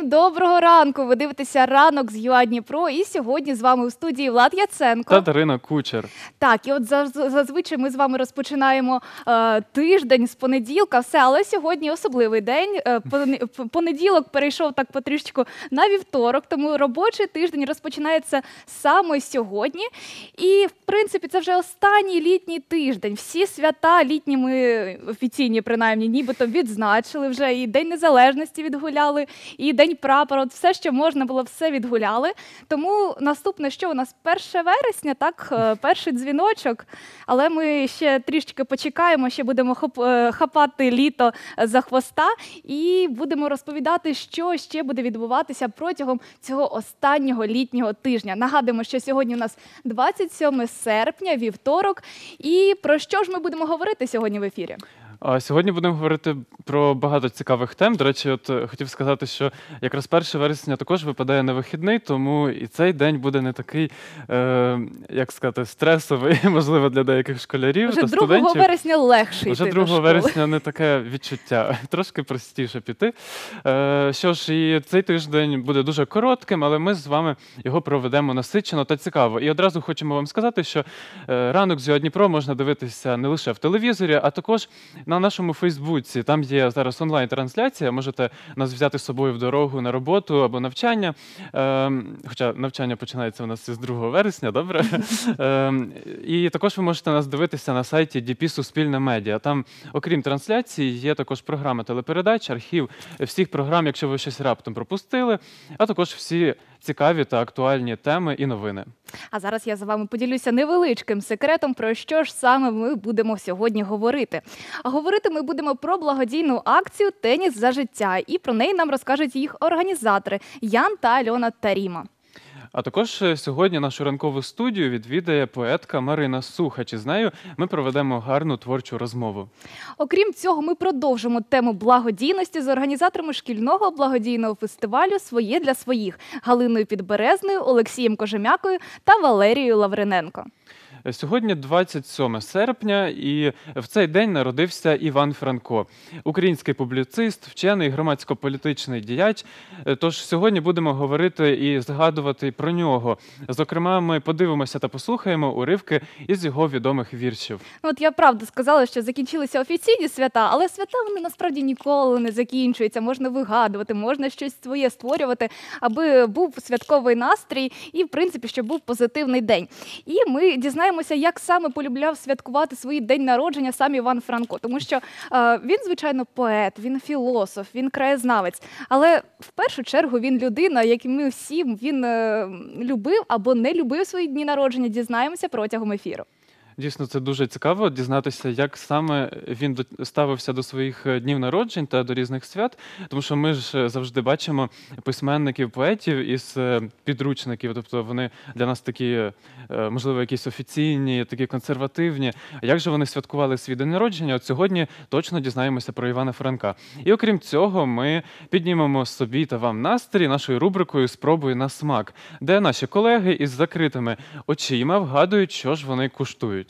Усім доброго ранку! Ви дивитеся ранок з ЮА Дніпро. І сьогодні з вами у студії Влад Яценко. Та Дарина Кучер. Так, і от зазвичай ми з вами розпочинаємо е, тиждень з понеділка, все, але сьогодні особливий день. Е, понеділок перейшов так потрішечку на вівторок, тому робочий тиждень розпочинається саме сьогодні. І в принципі це вже останній літній тиждень. Всі свята літні ми офіційні, принаймні, нібито відзначили вже. І День Незалежності відгуляли, і День прапора. От все, що можна було, все відгуляли. Тому наступне, що у нас 1 вересня, так, е, перший дзвіночок. Але ми ще трішки почекаємо, ще будемо хоп- е, хапати літо за хвоста і будемо розповідати, що ще буде відбуватися протягом цього останнього літнього тижня. Нагадуємо, що сьогодні у нас 27 серпня, вівторок. І про що ж ми будемо говорити сьогодні в ефірі? Сьогодні будемо говорити про багато цікавих тем. До речі, от е, хотів сказати, що якраз 1 вересня також випадає на вихідний, тому і цей день буде не такий, е, як сказати, стресовий, можливо, для деяких школярів Вже та 2 студентів. вересня легше Вже йти 2 до школи. вересня не таке відчуття, трошки простіше піти. Е, що ж, і цей тиждень буде дуже коротким, але ми з вами його проведемо насичено та цікаво. І одразу хочемо вам сказати, що е, ранок з Дніпро можна дивитися не лише в телевізорі, а також на нашому Фейсбуці. Там є зараз онлайн-трансляція. Можете нас взяти з собою в дорогу на роботу або навчання. Е, хоча навчання починається у нас із 2 вересня, добре? Е, і також ви можете нас дивитися на сайті DP Суспільне медіа. Там, окрім трансляції, є також програма телепередач, архів всіх програм, якщо ви щось раптом пропустили, а також всі цікаві та актуальні теми і новини. А зараз я з вами поділюся невеличким секретом, про що ж саме ми будемо сьогодні говорити. А говорити ми будемо про благодійну акцію Теніс за життя, і про неї нам розкажуть їх організатори Ян та Альона Таріма. А також е, сьогодні нашу ранкову студію відвідає поетка Марина Сухач. З нею ми проведемо гарну творчу розмову. Окрім цього, ми продовжимо тему благодійності з організаторами шкільного благодійного фестивалю Своє для своїх Галиною Підберезною, Олексієм Кожем'якою та Валерією Лавриненко. Сьогодні 27 серпня, і в цей день народився Іван Франко, український публіцист, вчений, громадсько-політичний діяч. Е, Тож сьогодні будемо говорити і згадувати про нього. Зокрема, ми подивимося та послухаємо уривки із його відомих віршів. Ну, от я правда сказала, що закінчилися офіційні свята, але свята вони насправді ніколи не закінчуються. Можна вигадувати, можна щось своє створювати, аби був святковий настрій і, в принципі, щоб був позитивний день. І ми дізнаємося, як саме полюбляв святкувати свій день народження сам Іван Франко, тому що е, він, звичайно, поет, він філософ, він краєзнавець. Але в першу чергу він людина, як і ми всі, він е, любив або не любив свої дні народження. Дізнаємося протягом ефіру. Дійсно, це дуже цікаво дізнатися, як саме він ставився до своїх е, днів народжень та до різних свят. Тому що ми ж е, завжди бачимо письменників, поетів із е, підручників, тобто вони для нас такі, можливо, якісь офіційні, такі консервативні. Як же вони святкували свій день народження? От сьогодні точно дізнаємося про Івана Франка. І окрім цього, ми піднімемо собі та вам настрій нашою рубрикою Спробуй на смак, де наші колеги із закритими очима вгадують, що ж вони куштують.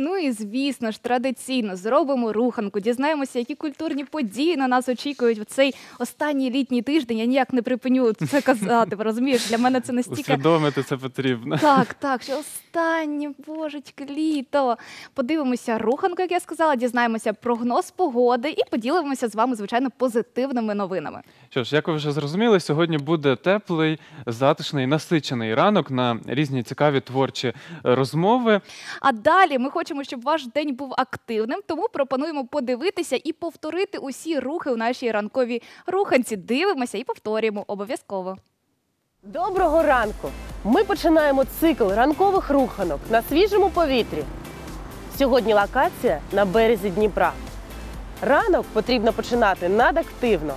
Ну і звісно ж, традиційно зробимо руханку, дізнаємося, які культурні події на нас очікують в цей останній літній тиждень. Я ніяк не припиню це казати. Розумієш, для мене це настільки. Усвідомити це потрібно. Так, так, що останнє божечки, літо. Подивимося руханку, як я сказала, дізнаємося прогноз погоди і поділимося з вами, звичайно, позитивними новинами. Що ж, як ви вже зрозуміли, сьогодні буде теплий, затишний, насичений ранок на різні цікаві творчі е, розмови. А далі ми хочемо, щоб ваш день був активним, тому пропонуємо подивитися і повторити усі рухи у нашій ранковій руханці. Дивимося і повторюємо обов'язково. Доброго ранку! Ми починаємо цикл ранкових руханок на свіжому повітрі. Сьогодні локація на березі Дніпра. Ранок потрібно починати надактивно.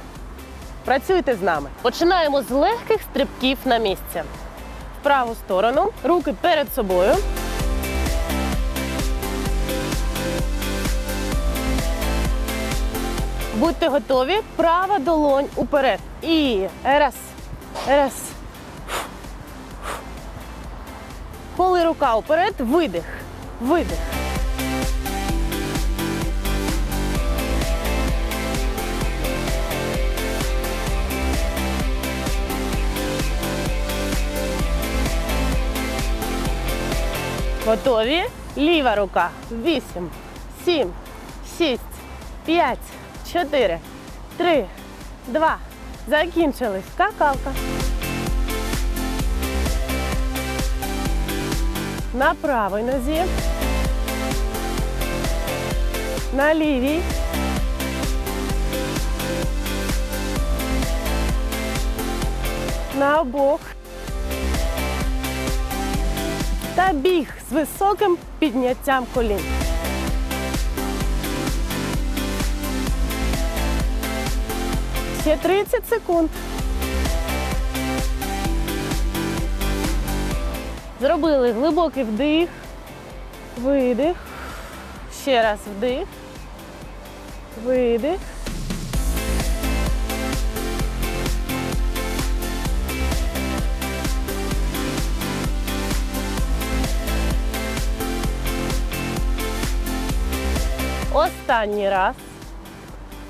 Працюйте з нами. Починаємо з легких стрибків на місце. В праву сторону, руки перед собою. Будьте готові. Права долонь уперед. І раз. Раз. Коли рука уперед, видих. Видих. Готові. Ліва рука. Вісім, сім, шість, п'ять чотири, три, два. Закінчили. Скакалка. На правій нозі. На лівій. На обох. Та біг з високим підняттям колін. Ще 30 секунд. Зробили глибокий вдих, видих. Ще раз вдих, видих. Останній раз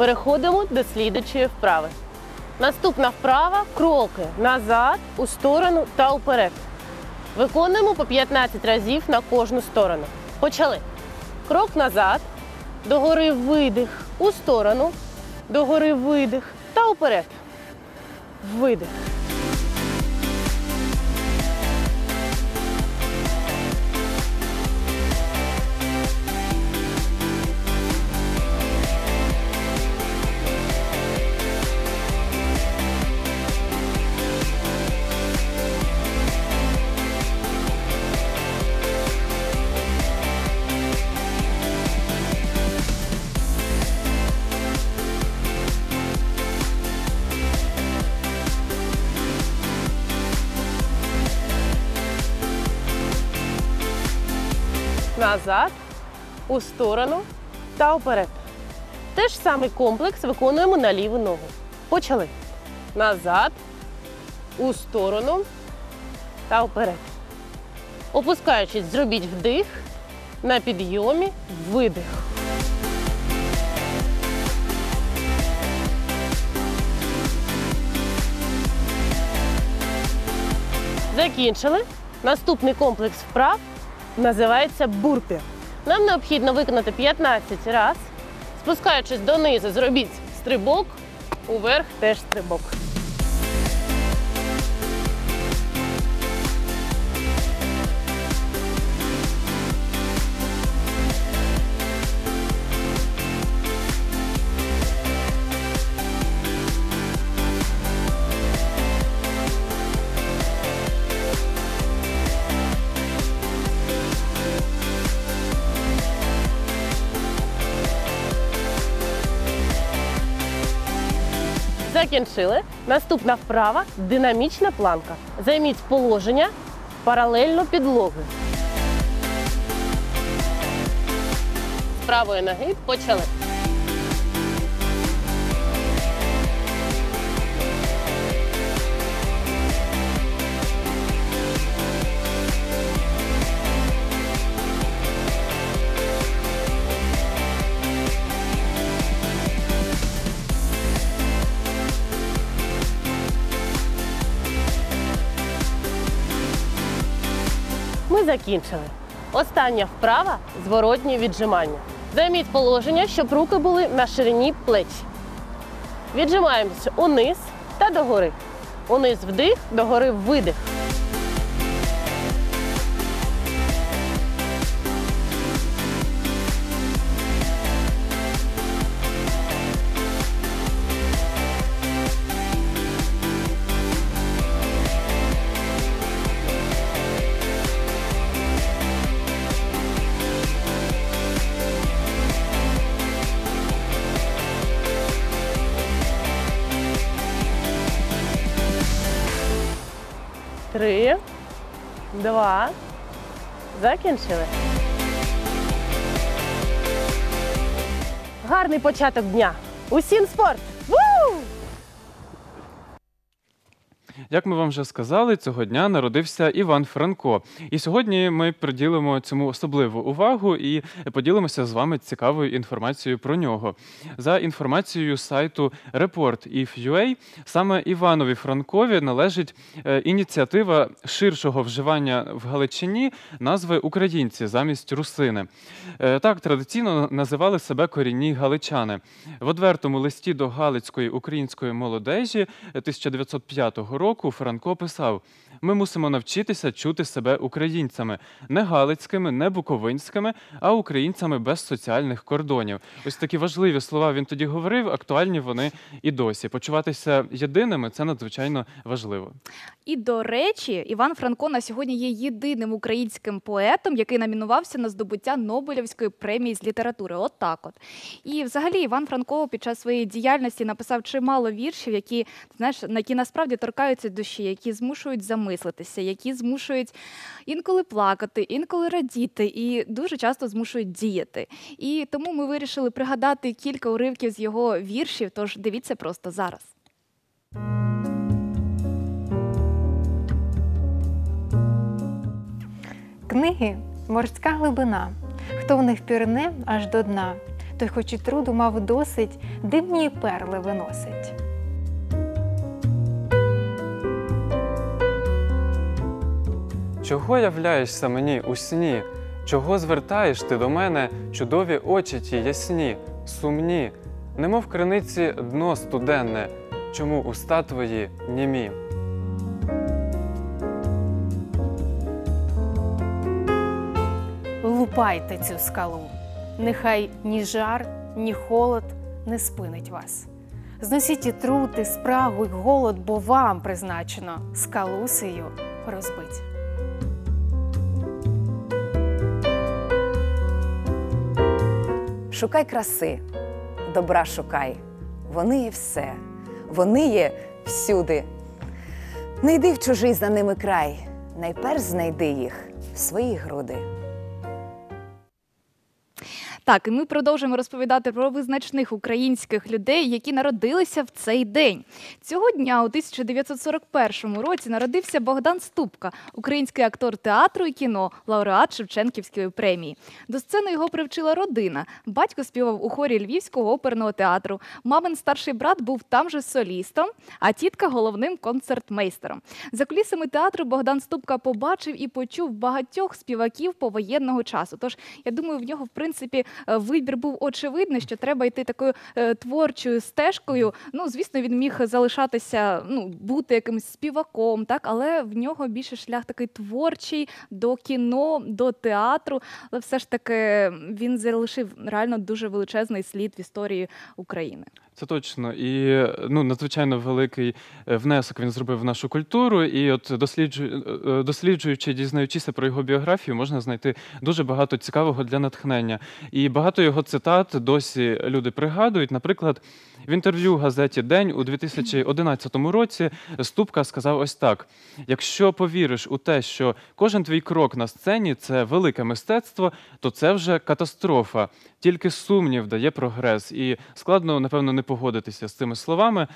переходимо до слідучої вправи. Наступна вправа кроки назад, у сторону та уперед. Виконуємо по 15 разів на кожну сторону. Почали. Крок назад, догори видих, у сторону, догори видих та уперед. Видих. У сторону та вперед. Те ж самий комплекс виконуємо на ліву ногу. Почали. Назад, у сторону та вперед. Опускаючись, зробіть вдих, на підйомі видих. Закінчили. Наступний комплекс вправ називається бурпі. Нам необхідно виконати 15 разів. Спускаючись донизу, зробіть стрибок, уверх теж стрибок. Закінчили. Наступна вправа динамічна планка. Займіть положення паралельно підлоги. З правої ноги почали. Закінчили. Остання вправа зворотні віджимання. Займіть положення, щоб руки були на ширині плеч. Віджимаємося униз та догори. Униз вдих, догори видих. Закінчили. Гарний початок дня. Усім спорт! Як ми вам вже сказали, цього дня народився Іван Франко. І сьогодні ми приділимо цьому особливу увагу і поділимося з вами цікавою інформацією про нього. За інформацією сайту Report.if.ua, саме Іванові Франкові належить е, ініціатива ширшого вживання в Галичині назви українці замість русини. Е, Так традиційно називали себе корінні галичани. В одвертому листі до Галицької української молодежі 1905 року Франко писав: ми мусимо навчитися чути себе українцями, не галицькими, не буковинськими, а українцями без соціальних кордонів. Ось такі важливі слова він тоді говорив. Актуальні вони і досі. Почуватися єдиними це надзвичайно важливо. І до речі, Іван Франко на сьогодні є єдиним українським поетом, який номінувався на здобуття Нобелівської премії з літератури. От так от. І взагалі Іван Франко під час своєї діяльності написав чимало віршів, які знаєш, на які насправді торкаються душі, які змушують замислитися, які змушують інколи плакати, інколи радіти, і дуже часто змушують діяти. І тому ми вирішили пригадати кілька уривків з його віршів. Тож дивіться просто зараз. Книги морська глибина. Хто в них пірне аж до дна, той хоч і труду мав досить, дивні перли виносить. Чого являєшся мені у сні? Чого звертаєш ти до мене чудові очі ті ясні, сумні, немов криниці дно студенне, чому уста твої німі? Лупайте цю скалу, нехай ні жар, ні холод не спинить вас. Зносіть і труд, і спрагу, й голод, бо вам призначено скалу сию розбить. Шукай краси, добра шукай. Вони є все, вони є всюди. Не йди в чужий за ними край, найперш знайди їх в свої груди. Так, і ми продовжуємо розповідати про визначних українських людей, які народилися в цей день. Цього дня, у 1941 році, народився Богдан Ступка, український актор театру і кіно, лауреат Шевченківської премії. До сцени його привчила родина. Батько співав у хорі Львівського оперного театру. Мамин старший брат був там же солістом, а тітка головним концертмейстером. За кулісами театру Богдан Ступка побачив і почув багатьох співаків повоєнного часу. Тож я думаю, в нього в принципі вибір був очевидний, що треба йти такою е, творчою стежкою. Ну, звісно, він міг залишатися, ну, бути якимось співаком, так, але в нього більше шлях такий творчий до кіно, до театру. Але все ж таки він залишив реально дуже величезний слід в історії України. Це точно. І ну, надзвичайно великий е, внесок він зробив в нашу культуру. І от досліджуючи, досліджуючи, дізнаючися про його біографію, можна знайти дуже багато цікавого для натхнення. І багато його цитат досі люди пригадують. Наприклад, в інтерв'ю газеті День у 2011 році Ступка сказав ось так: якщо повіриш у те, що кожен твій крок на сцені це велике мистецтво, то це вже катастрофа. Тільки сумнів дає прогрес. І складно, напевно, не погодитися з цими словами.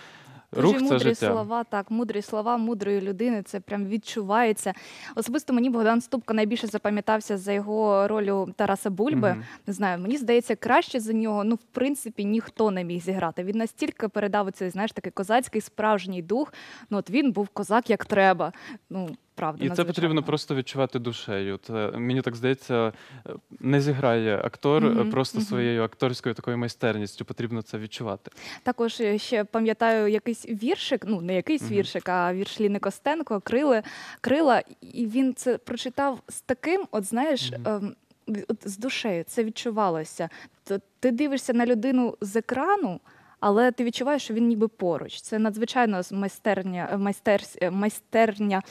Дуже Рух це мудрі життя. слова, так, мудрі слова мудрої людини. Це прям відчувається. Особисто мені Богдан Ступка найбільше запам'ятався за його ролю Тараса Бульби. Мгм. Не знаю, мені здається, краще за нього. Ну, в принципі, ніхто не міг зіграти. Він настільки передав цей, знаєш, такий козацький справжній дух. Ну, от він був козак як треба. Ну, правда, І це потрібно просто відчувати душею. Це мені так здається, е, не зіграє актор Мгм, просто мгм. своєю акторською такою майстерністю. Потрібно це відчувати. Також е, ще пам'ятаю якийсь віршик, ну не якийсь Мгм. віршик, а вірш Ліни Костенко, крили, крила, і він це прочитав з таким, от знаєш, ем, от з душею, це відчувалося. Ти дивишся на людину з екрану. Але ти відчуваєш, що він ніби поруч. Це надзвичайно майстерня, майстер, майстерня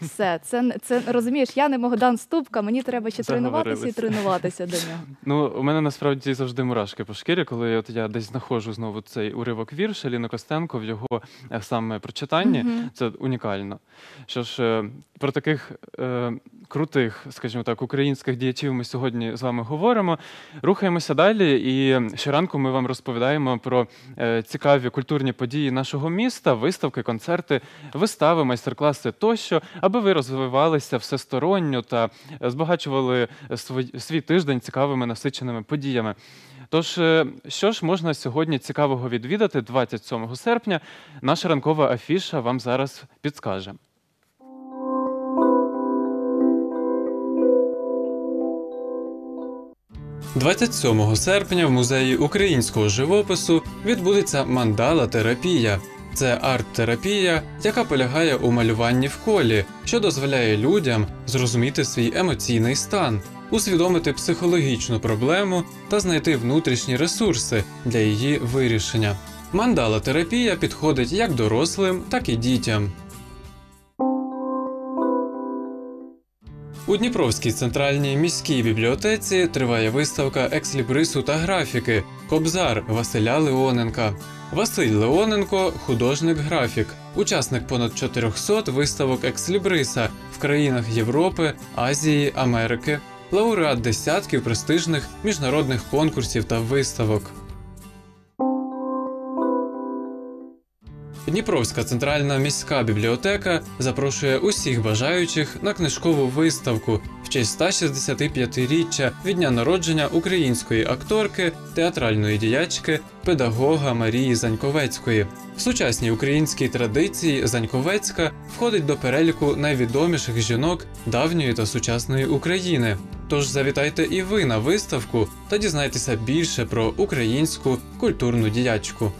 Все, це, це розумієш, я не Богдан Ступка, мені треба ще тренуватися і тренуватися до нього. Ну, у мене насправді завжди мурашки по шкірі, коли от я десь знаходжу знову цей уривок вірша Ліни Костенко в його е, саме прочитанні. Мгм. Це унікально. Що ж, е, про таких е, крутих, скажімо так, українських діячів ми сьогодні з вами говоримо. Рухаємося далі, і щоранку ми вам розповідаємо про е, цікаві культурні події нашого міста, виставки, концерти, вистави, майстер-класи тощо, аби ви розвивалися всесторонньо та збагачували свій, тиждень цікавими насиченими подіями. Тож, е, що ж можна сьогодні цікавого відвідати 27 серпня? Наша ранкова афіша вам зараз підскаже. – 27 серпня в музеї українського живопису відбудеться мандала-терапія. Це арт-терапія, яка полягає у малюванні в колі, що дозволяє людям зрозуміти свій емоційний стан, усвідомити психологічну проблему та знайти внутрішні ресурси для її вирішення. Мандала-терапія підходить як дорослим, так і дітям. У Дніпровській центральній міській бібліотеці триває виставка екслібрису та графіки Кобзар Василя Леоненка. Василь Леоненко художник-графік, учасник понад 400 виставок екслібриса в країнах Європи, Азії, Америки, лауреат десятків престижних міжнародних конкурсів та виставок. Дніпровська центральна міська бібліотека запрошує усіх бажаючих на книжкову виставку в честь 165-річчя від дня народження української акторки, театральної діячки, педагога Марії Заньковецької. В сучасній українській традиції Заньковецька входить до переліку найвідоміших жінок давньої та сучасної України. Тож завітайте і ви на виставку та дізнайтеся більше про українську культурну діячку.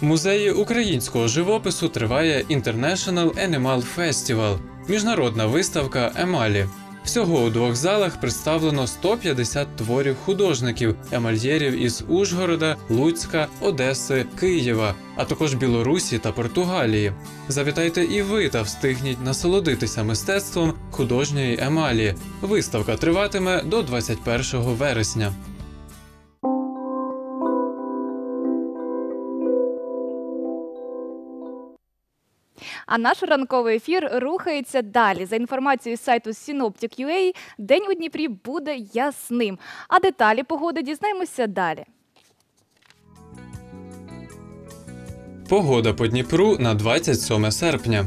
Музеї українського живопису триває International Animal Festival – міжнародна виставка емалі. Всього у двох залах представлено 150 творів художників, емальєрів із Ужгорода, Луцька, Одеси, Києва, а також Білорусі та Португалії. Завітайте і ви та встигніть насолодитися мистецтвом художньої емалі. Виставка триватиме до 21 вересня. А наш ранковий ефір рухається далі. За інформацією з сайту Synoptic.ua, день у Дніпрі буде ясним. А деталі погоди дізнаємося далі. Погода по Дніпру на 27 серпня.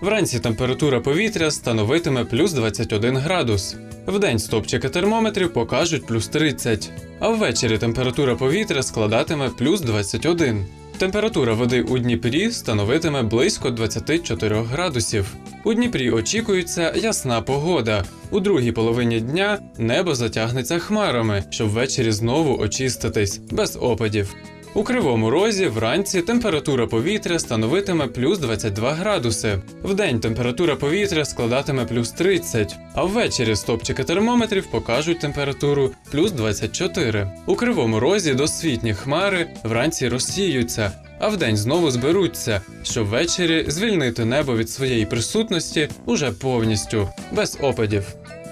Вранці температура повітря становитиме плюс 21 градус. Вдень стопчики термометрів покажуть плюс 30, а ввечері температура повітря складатиме плюс 21. Температура води у Дніпрі становитиме близько 24 градусів. У Дніпрі очікується ясна погода. У другій половині дня небо затягнеться хмарами, щоб ввечері знову очиститись без опадів. У кривому розі вранці температура повітря становитиме плюс 22 градуси. Вдень температура повітря складатиме плюс 30, а ввечері стопчики термометрів покажуть температуру плюс 24. У кривому розі досвітні хмари вранці розсіються, а вдень знову зберуться, щоб ввечері звільнити небо від своєї присутності уже повністю, без опадів.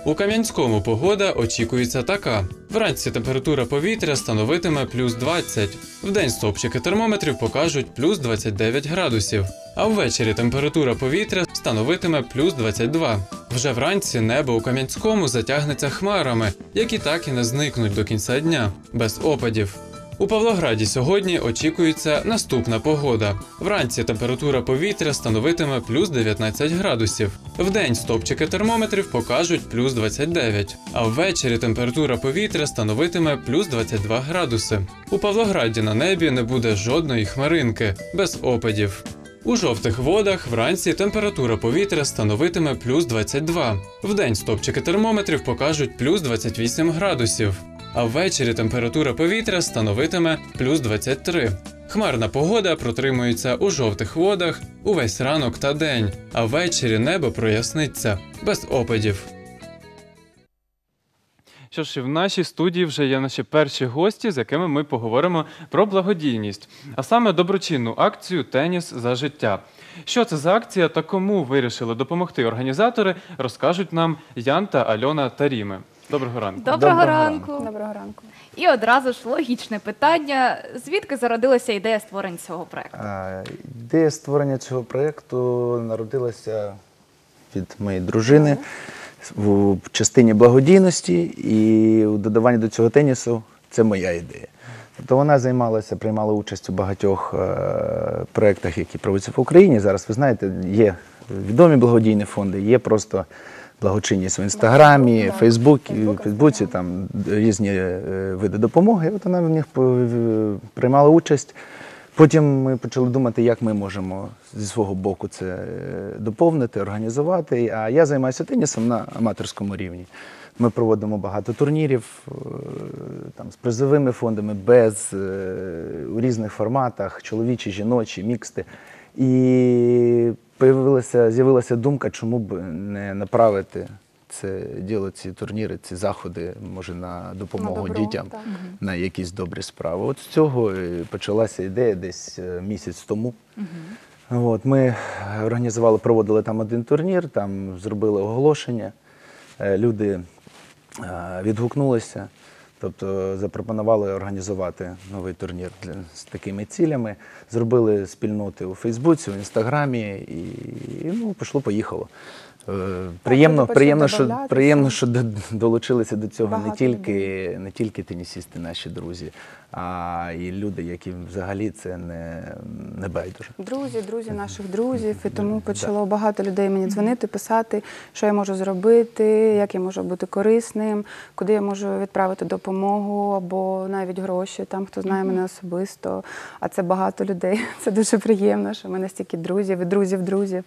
У Кам'янському погода очікується така: вранці температура повітря становитиме плюс 20, вдень стопчики термометрів покажуть плюс 29 градусів, а ввечері температура повітря становитиме плюс 22. Вже вранці небо у Кам'янському затягнеться хмарами, які так і не зникнуть до кінця дня, без опадів. У Павлограді сьогодні очікується наступна погода. Вранці температура повітря становитиме плюс 19 градусів. Вдень стопчики термометрів покажуть плюс 29, а ввечері температура повітря становитиме плюс 22 градуси. У Павлограді на небі не буде жодної хмаринки, без опадів. У жовтих водах вранці температура повітря становитиме плюс 22. Вдень стопчики термометрів покажуть плюс 28 градусів а ввечері температура повітря становитиме плюс 23. Хмарна погода протримується у жовтих водах увесь ранок та день, а ввечері небо проясниться без опадів. Що ж, і в нашій студії вже є наші перші гості, з якими ми поговоримо про благодійність, а саме доброчинну акцію Теніс за життя. Що це за акція та кому вирішили допомогти організатори, розкажуть нам Ян та Альона Таріми. Доброго ранку. Доброго, Доброго ранку. Доброго ранку. І одразу ж логічне питання: звідки зародилася ідея створення цього проекту? А, Ідея створення цього проєкту народилася від моєї дружини в частині благодійності і у додаванні до цього тенісу це моя ідея. Тобто вона займалася, приймала участь у багатьох е, проєктах, які проводяться в Україні. Зараз ви знаєте, є відомі благодійні фонди, є просто благочинність в інстаграмі, Фейсбуці, Фейсбуці, там різні е, види допомоги. От вона в них приймала участь. Потім ми почали думати, як ми можемо зі свого боку це е, доповнити, організувати. А я займаюся тенісом на аматорському рівні. Ми проводимо багато турнірів е, там, з призовими фондами, без у різних форматах, чоловічі, жіночі, міксти. І з'явилася думка, чому б не направити це діло, ці турніри, ці заходи, може, на допомогу добро, дітям так. на якісь добрі справи. От з цього почалася ідея десь е, місяць тому. От, ми організували, проводили там один турнір, там зробили оголошення. Е, Люди е, відгукнулися, тобто запропонували організувати новий турнір для, з такими цілями. Зробили спільноти у Фейсбуці, у Інстаграмі і, і ну, пішло-поїхало. Е, Приємно, приємно, що, приємно, що долучилися до цього не тільки, не тільки тенісісти, наші друзі, а і люди, які взагалі це не, не байдуже. Друзі, друзі наших друзів, і тому почало багато людей мені дзвонити, писати, що я можу зробити, як я можу бути корисним, куди я можу відправити допомогу або навіть гроші, там хто знає мене особисто. А це багато людей. Це дуже приємно, що в мене стільки друзів і друзів друзів.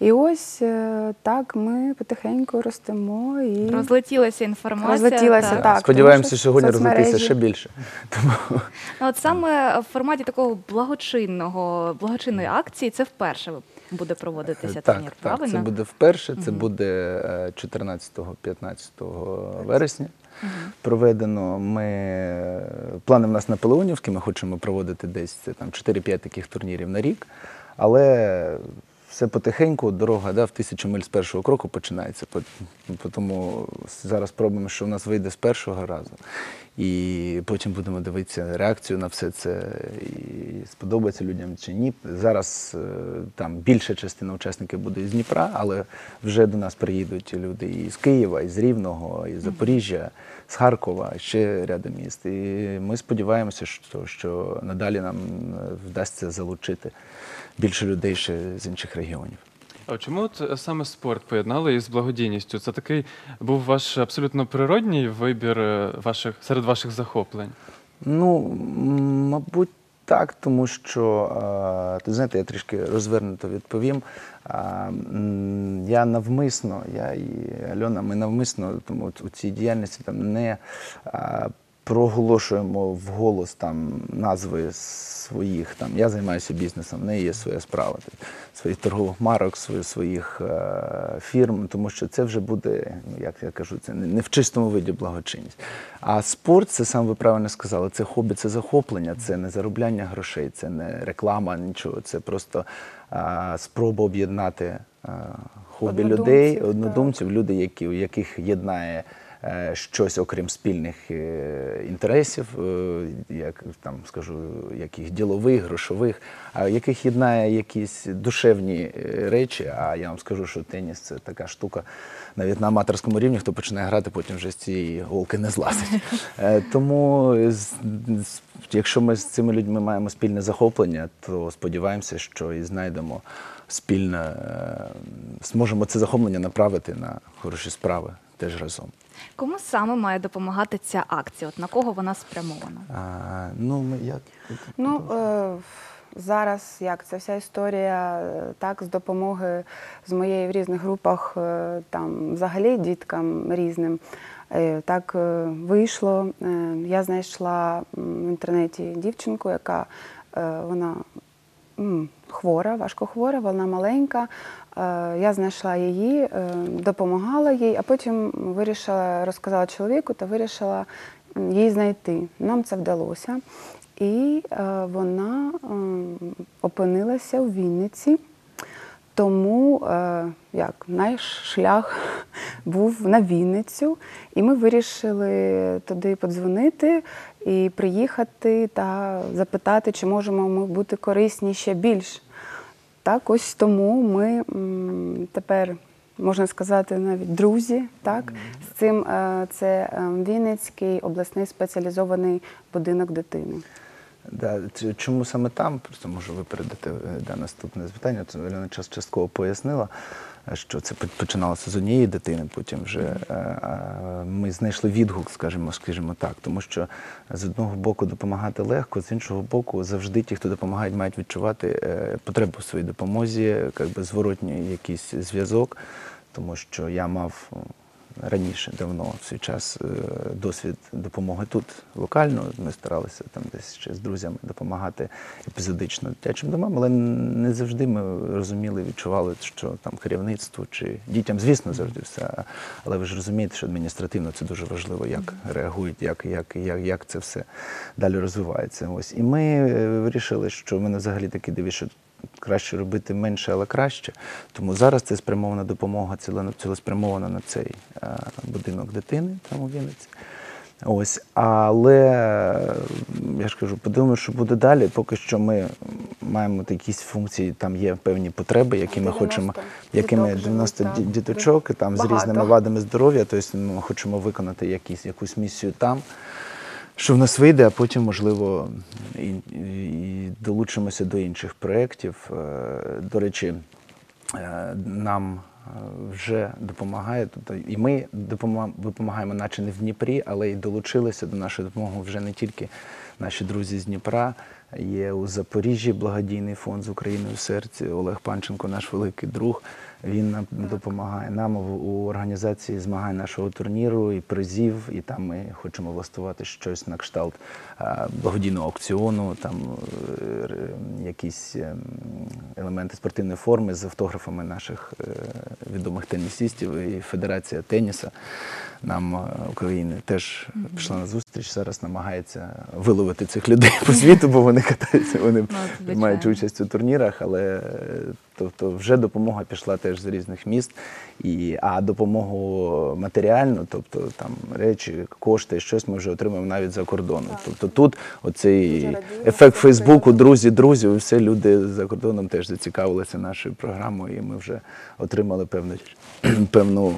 І ось е, так ми потихеньку ростемо і Розлетілася інформація. Розлетілася, так. так. Сподіваємося, що сьогодні розлетиться соцмережі- ще більше. Тому Ну, от саме в форматі такого благочинного, благочинної акції це вперше буде проводитися Е, так, турнір, так, правильно? це буде вперше. Це буде е, 14-15 вересня. Проведено. Ми е, плани в нас наполеонівські. Ми хочемо проводити десь там 4-5 таких турнірів на рік. Але все потихеньку, дорога да, в тисячу миль з першого кроку починається. По- по Тому зараз пробуємо, що в нас вийде з першого разу. І потім будемо дивитися реакцію на все це, і сподобається людям чи ні. Зараз е, там більша частина учасників буде із Дніпра, але вже до нас приїдуть люди і з Києва, і з Рівного, і з Запоріжжя, з Харкова, ще ряда міст. І ми сподіваємося, що, що надалі нам е, вдасться залучити більше людей ще з інших регіонів. А чому от е, саме спорт поєднали із благодійністю? Це такий був ваш абсолютно природній вибір е, ваших серед ваших захоплень. Ну, мабуть, так, тому що, ти знаєте, я трішки розвернуто відповім. Я навмисно, я і Альона, ми навмисно тому у цій діяльності там не проголошуємо вголос там назви своїх. Там, я займаюся бізнесом, в неї є своя справа, своїх торгових марок, своїх е, фірм, тому що це вже буде, ну, як я кажу, це не в чистому виді благочинність. А спорт, це сам ви правильно сказали, це хобі, це захоплення, це не заробляння грошей, це не реклама, нічого. Це просто а, спроба об'єднати а, хобі Однодумців, людей, так. однодумців, люди, які, у яких єднає е, щось окрім спільних е, інтересів, е, як там скажу, яких ділових, грошових, яких єднає якісь душевні е, речі. А я вам скажу, що теніс це така штука. Навіть на аматорському рівні, хто починає грати, потім вже з цієї голки не злазить. Е, Тому, якщо ми з цими людьми маємо спільне захоплення, то сподіваємося, що і знайдемо спільне, е, зможемо це захоплення направити на хороші справи теж разом. Кому саме має допомагати ця акція? От на кого вона спрямована? А, ну, ми як? Ну, е, зараз як ця вся історія е, так, з допомоги з моєї в різних групах, е, там взагалі діткам різним. Е, Так вийшло. Я знайшла в інтернеті дівчинку, яка вона хвора, важко хвора, вона маленька. Е, Я знайшла її, е, допомагала їй, а потім вирішила, розказала чоловіку та вирішила її знайти. Нам це вдалося. І е, вона опинилася у Вінниці. Тому як наш шлях був на Вінницю, і ми вирішили туди подзвонити і приїхати та запитати, чи можемо ми бути корисні ще більш. Так, ось тому ми тепер, можна сказати, навіть друзі. Так, з цим е, це е, Вінницький обласний спеціалізований будинок дитини. Да, чому саме там? Просто можу випередити передати да, наступне запитання. Це час частково пояснила, е, що це починалося з однієї дитини, потім вже е, е, ми знайшли відгук, скажімо, скажімо так, тому що з одного боку допомагати легко, з іншого боку, завжди ті, хто допомагають, мають відчувати е, потребу своїй допомозі, якби зворотній якийсь зв'язок, тому що я мав. Раніше давно в свій час е, досвід допомоги тут локально. Ми старалися там десь ще з друзями допомагати епізодично дитячим домам, але не завжди ми розуміли, відчували, що там керівництво чи дітям, звісно, завжди все. Але ви ж розумієте, що адміністративно це дуже важливо, як реагують, як, як, як, як це все далі розвивається. Ось і ми е, вирішили, що в мене взагалі такий дивіш, що краще робити менше, але краще. Тому зараз це спрямована допомога ціле- цілеспрямована на цей е, будинок дитини там у Вінниці. Ось, але я ж кажу, подивимося, що буде далі. Поки що ми маємо якісь функції, там є певні потреби, які ми 90 хочемо, якими діток 90 так. ді- діточок там з різними вадами здоров'я. Тобто ми хочемо виконати якісь, якусь місію там. Що в нас вийде, а потім, можливо, і, і долучимося до інших проєктів. Е, До речі, е, нам е, вже допомагає, тобто і ми допома- допомагаємо, наче не в Дніпрі, але й долучилися до нашої допомоги вже не тільки наші друзі з Дніпра. Є у Запоріжжі благодійний фонд з Україною в серці. Олег Панченко, наш великий друг. Він нам допомагає нам у- організації змагань нашого турніру і призів. І там ми хочемо влаштувати щось на кшталт благодійного аукціону, там е, якісь ем, елементи спортивної форми з автографами наших е, відомих тенісістів і Федерація теніса нам е, України теж пішла на зустріч. Зараз намагається виловити цих людей по світу, бо вони катаються, вони мають участь у турнірах, але е, тобто вже допомога пішла теж з різних міст. І, а допомогу матеріальну, тобто там речі, кошти, щось ми вже отримуємо навіть за кордоном. Тобто тут оцей ефект Фейсбуку, друзі, друзі, все люди за кордоном теж зацікавилися нашою програмою, і ми вже отримали певну, певну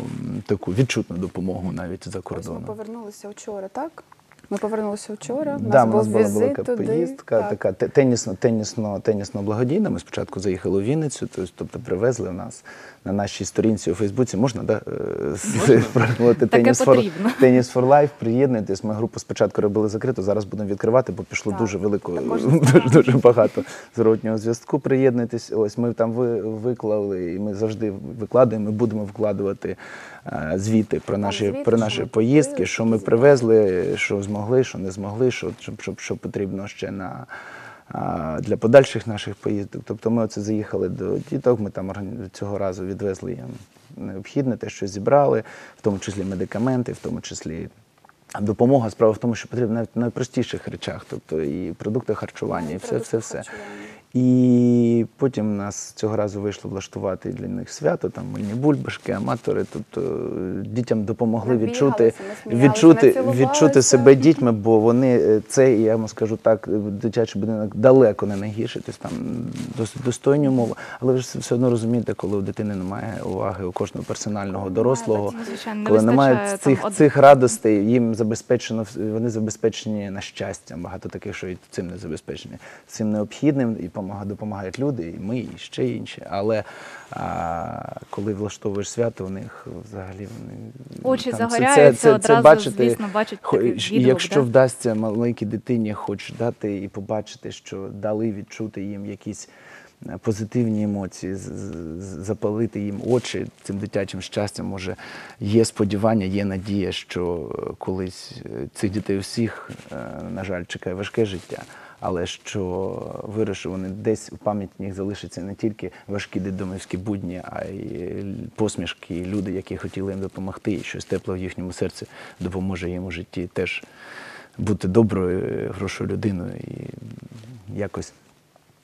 таку відчутну допомогу навіть за Ось ми повернулися вчора, так? Ми повернулися вчора. У Да, нас у нас був була візит велика туди. поїздка, так. така тенісно, тенісно, тенісно благодійна. Ми спочатку заїхали у Вінницю, тобто, привезли нас на нашій сторінці у Фейсбуці. Можна, да? е, спробувати теніс for, потрібно. теніс for Life, приєднуйтесь. Ми групу спочатку робили закриту, зараз будемо відкривати, бо пішло Так, дуже велико, дуже, дуже багато зворотнього зв'язку. Приєднуйтесь. Ось ми там ви, виклали, і ми завжди викладаємо. Ми будемо вкладувати е, звіти про наші звіти, про наші поїздки, що ми привезли, що змогли, що не змогли, що, що, що, що потрібно ще на. Для подальших наших поїздок. Тобто ми оце заїхали до діток, ми там цього разу відвезли їм необхідне, те, що зібрали, в тому числі медикаменти, в тому числі допомога. Справа в тому, що потрібно навіть в найпростіших речах, тобто і продукти харчування, і все, все, все. І потім нас цього разу вийшло влаштувати для них свято, там мильні бульбашки, аматори. Тобто е, дітям допомогли відчути, відчути, відчути себе дітьми, бо вони е, це, я вам скажу так, е, дитячий будинок далеко не найгірший, тобто там досить достойні умови. Але ви ж все одно розумієте, коли у дитини немає уваги у кожного персонального дорослого, Звичайно, не коли немає цих, там цих радостей, їм забезпечено вони забезпечені на щастя. Багато таких, що і цим не забезпечені. Цим необхідним і допомагають люди, і ми, і ще інші. Але а, коли влаштовуєш свято, у них взагалі вони Очі там це- загоряються, одразу, звісно, бачать хо- такий відгук, якщо да? вдасться маленькій дитині, хоч дати і побачити, що дали відчути їм якісь. е, Позитивні емоції, запалити їм очі цим дитячим щастям. Може, є сподівання, є надія, що колись е, цих дітей усіх, е, на жаль, чекає важке життя. Але що вирішив, вони десь у пам'яті них залишаться не тільки важкі дедомівські будні, а й посмішки, і люди, які хотіли їм допомогти, і щось тепле в їхньому серці допоможе їм у житті теж бути доброю, хорошою людиною і якось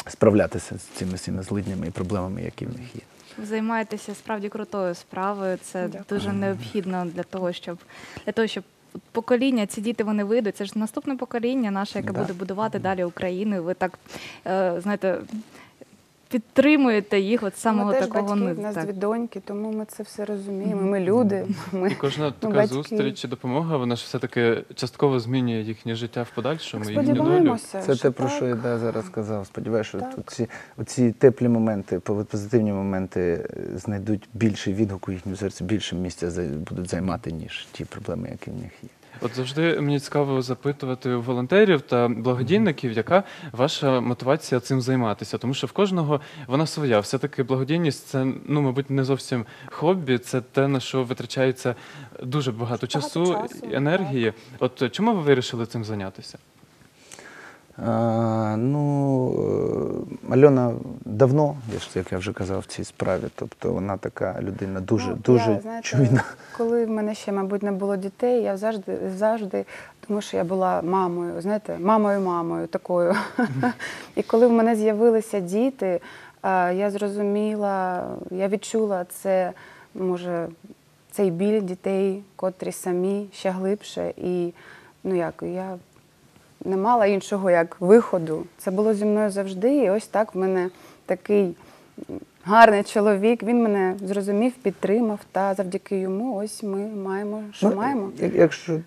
справлятися з цими всіми злиднями і проблемами, які в них є. Ви займаєтеся справді крутою справою. Це дуже необхідно для того, щоб для того, щоб покоління, ці діти вони вийдуть. Це ж наступне покоління наше, яке Да. буде будувати далі Україну. І ви так е, знаєте. Підтримуєте їх от самого ми теж такого батьки, низу. в нас Так. дві доньки, тому ми це все розуміємо. Ми люди. Ми... І кожна така батьки. зустріч і допомога, вона ж все-таки частково змінює їхнє життя в подальшому, їхню долю. Сподіваємося, Це те, про що я да, зараз сказав. Сподіваюся, що Так. ці, оці теплі моменти, позитивні моменти е, знайдуть більший відгук у їхньому серці, більше місця зай- будуть займати, ніж ті проблеми, які в них є. От завжди мені цікаво запитувати у волонтерів та благодійників, яка ваша мотивація цим займатися, тому що в кожного вона своя. Все-таки благодійність це ну, мабуть, не зовсім хобі, це те, на що витрачається дуже багато часу часу, і енергії. От чому ви вирішили цим зайнятися? А, ну, е, Альона давно, я ж, як я вже казав, в цій справі. Тобто вона така людина дуже, Ну, дуже я, знаєте, чуйна. Коли в мене ще, мабуть, не було дітей, я завжди, завжди, тому що я була мамою, знаєте, мамою-мамою такою. І коли в мене з'явилися діти, я зрозуміла, я відчула це, може, цей біль дітей, котрі самі ще глибше. І ну як, я не мала іншого як виходу. Це було зі мною завжди. І ось так в мене такий гарний чоловік. Він мене зрозумів, підтримав. Та завдяки йому ось ми маємо, що Ну, маємо. Якщо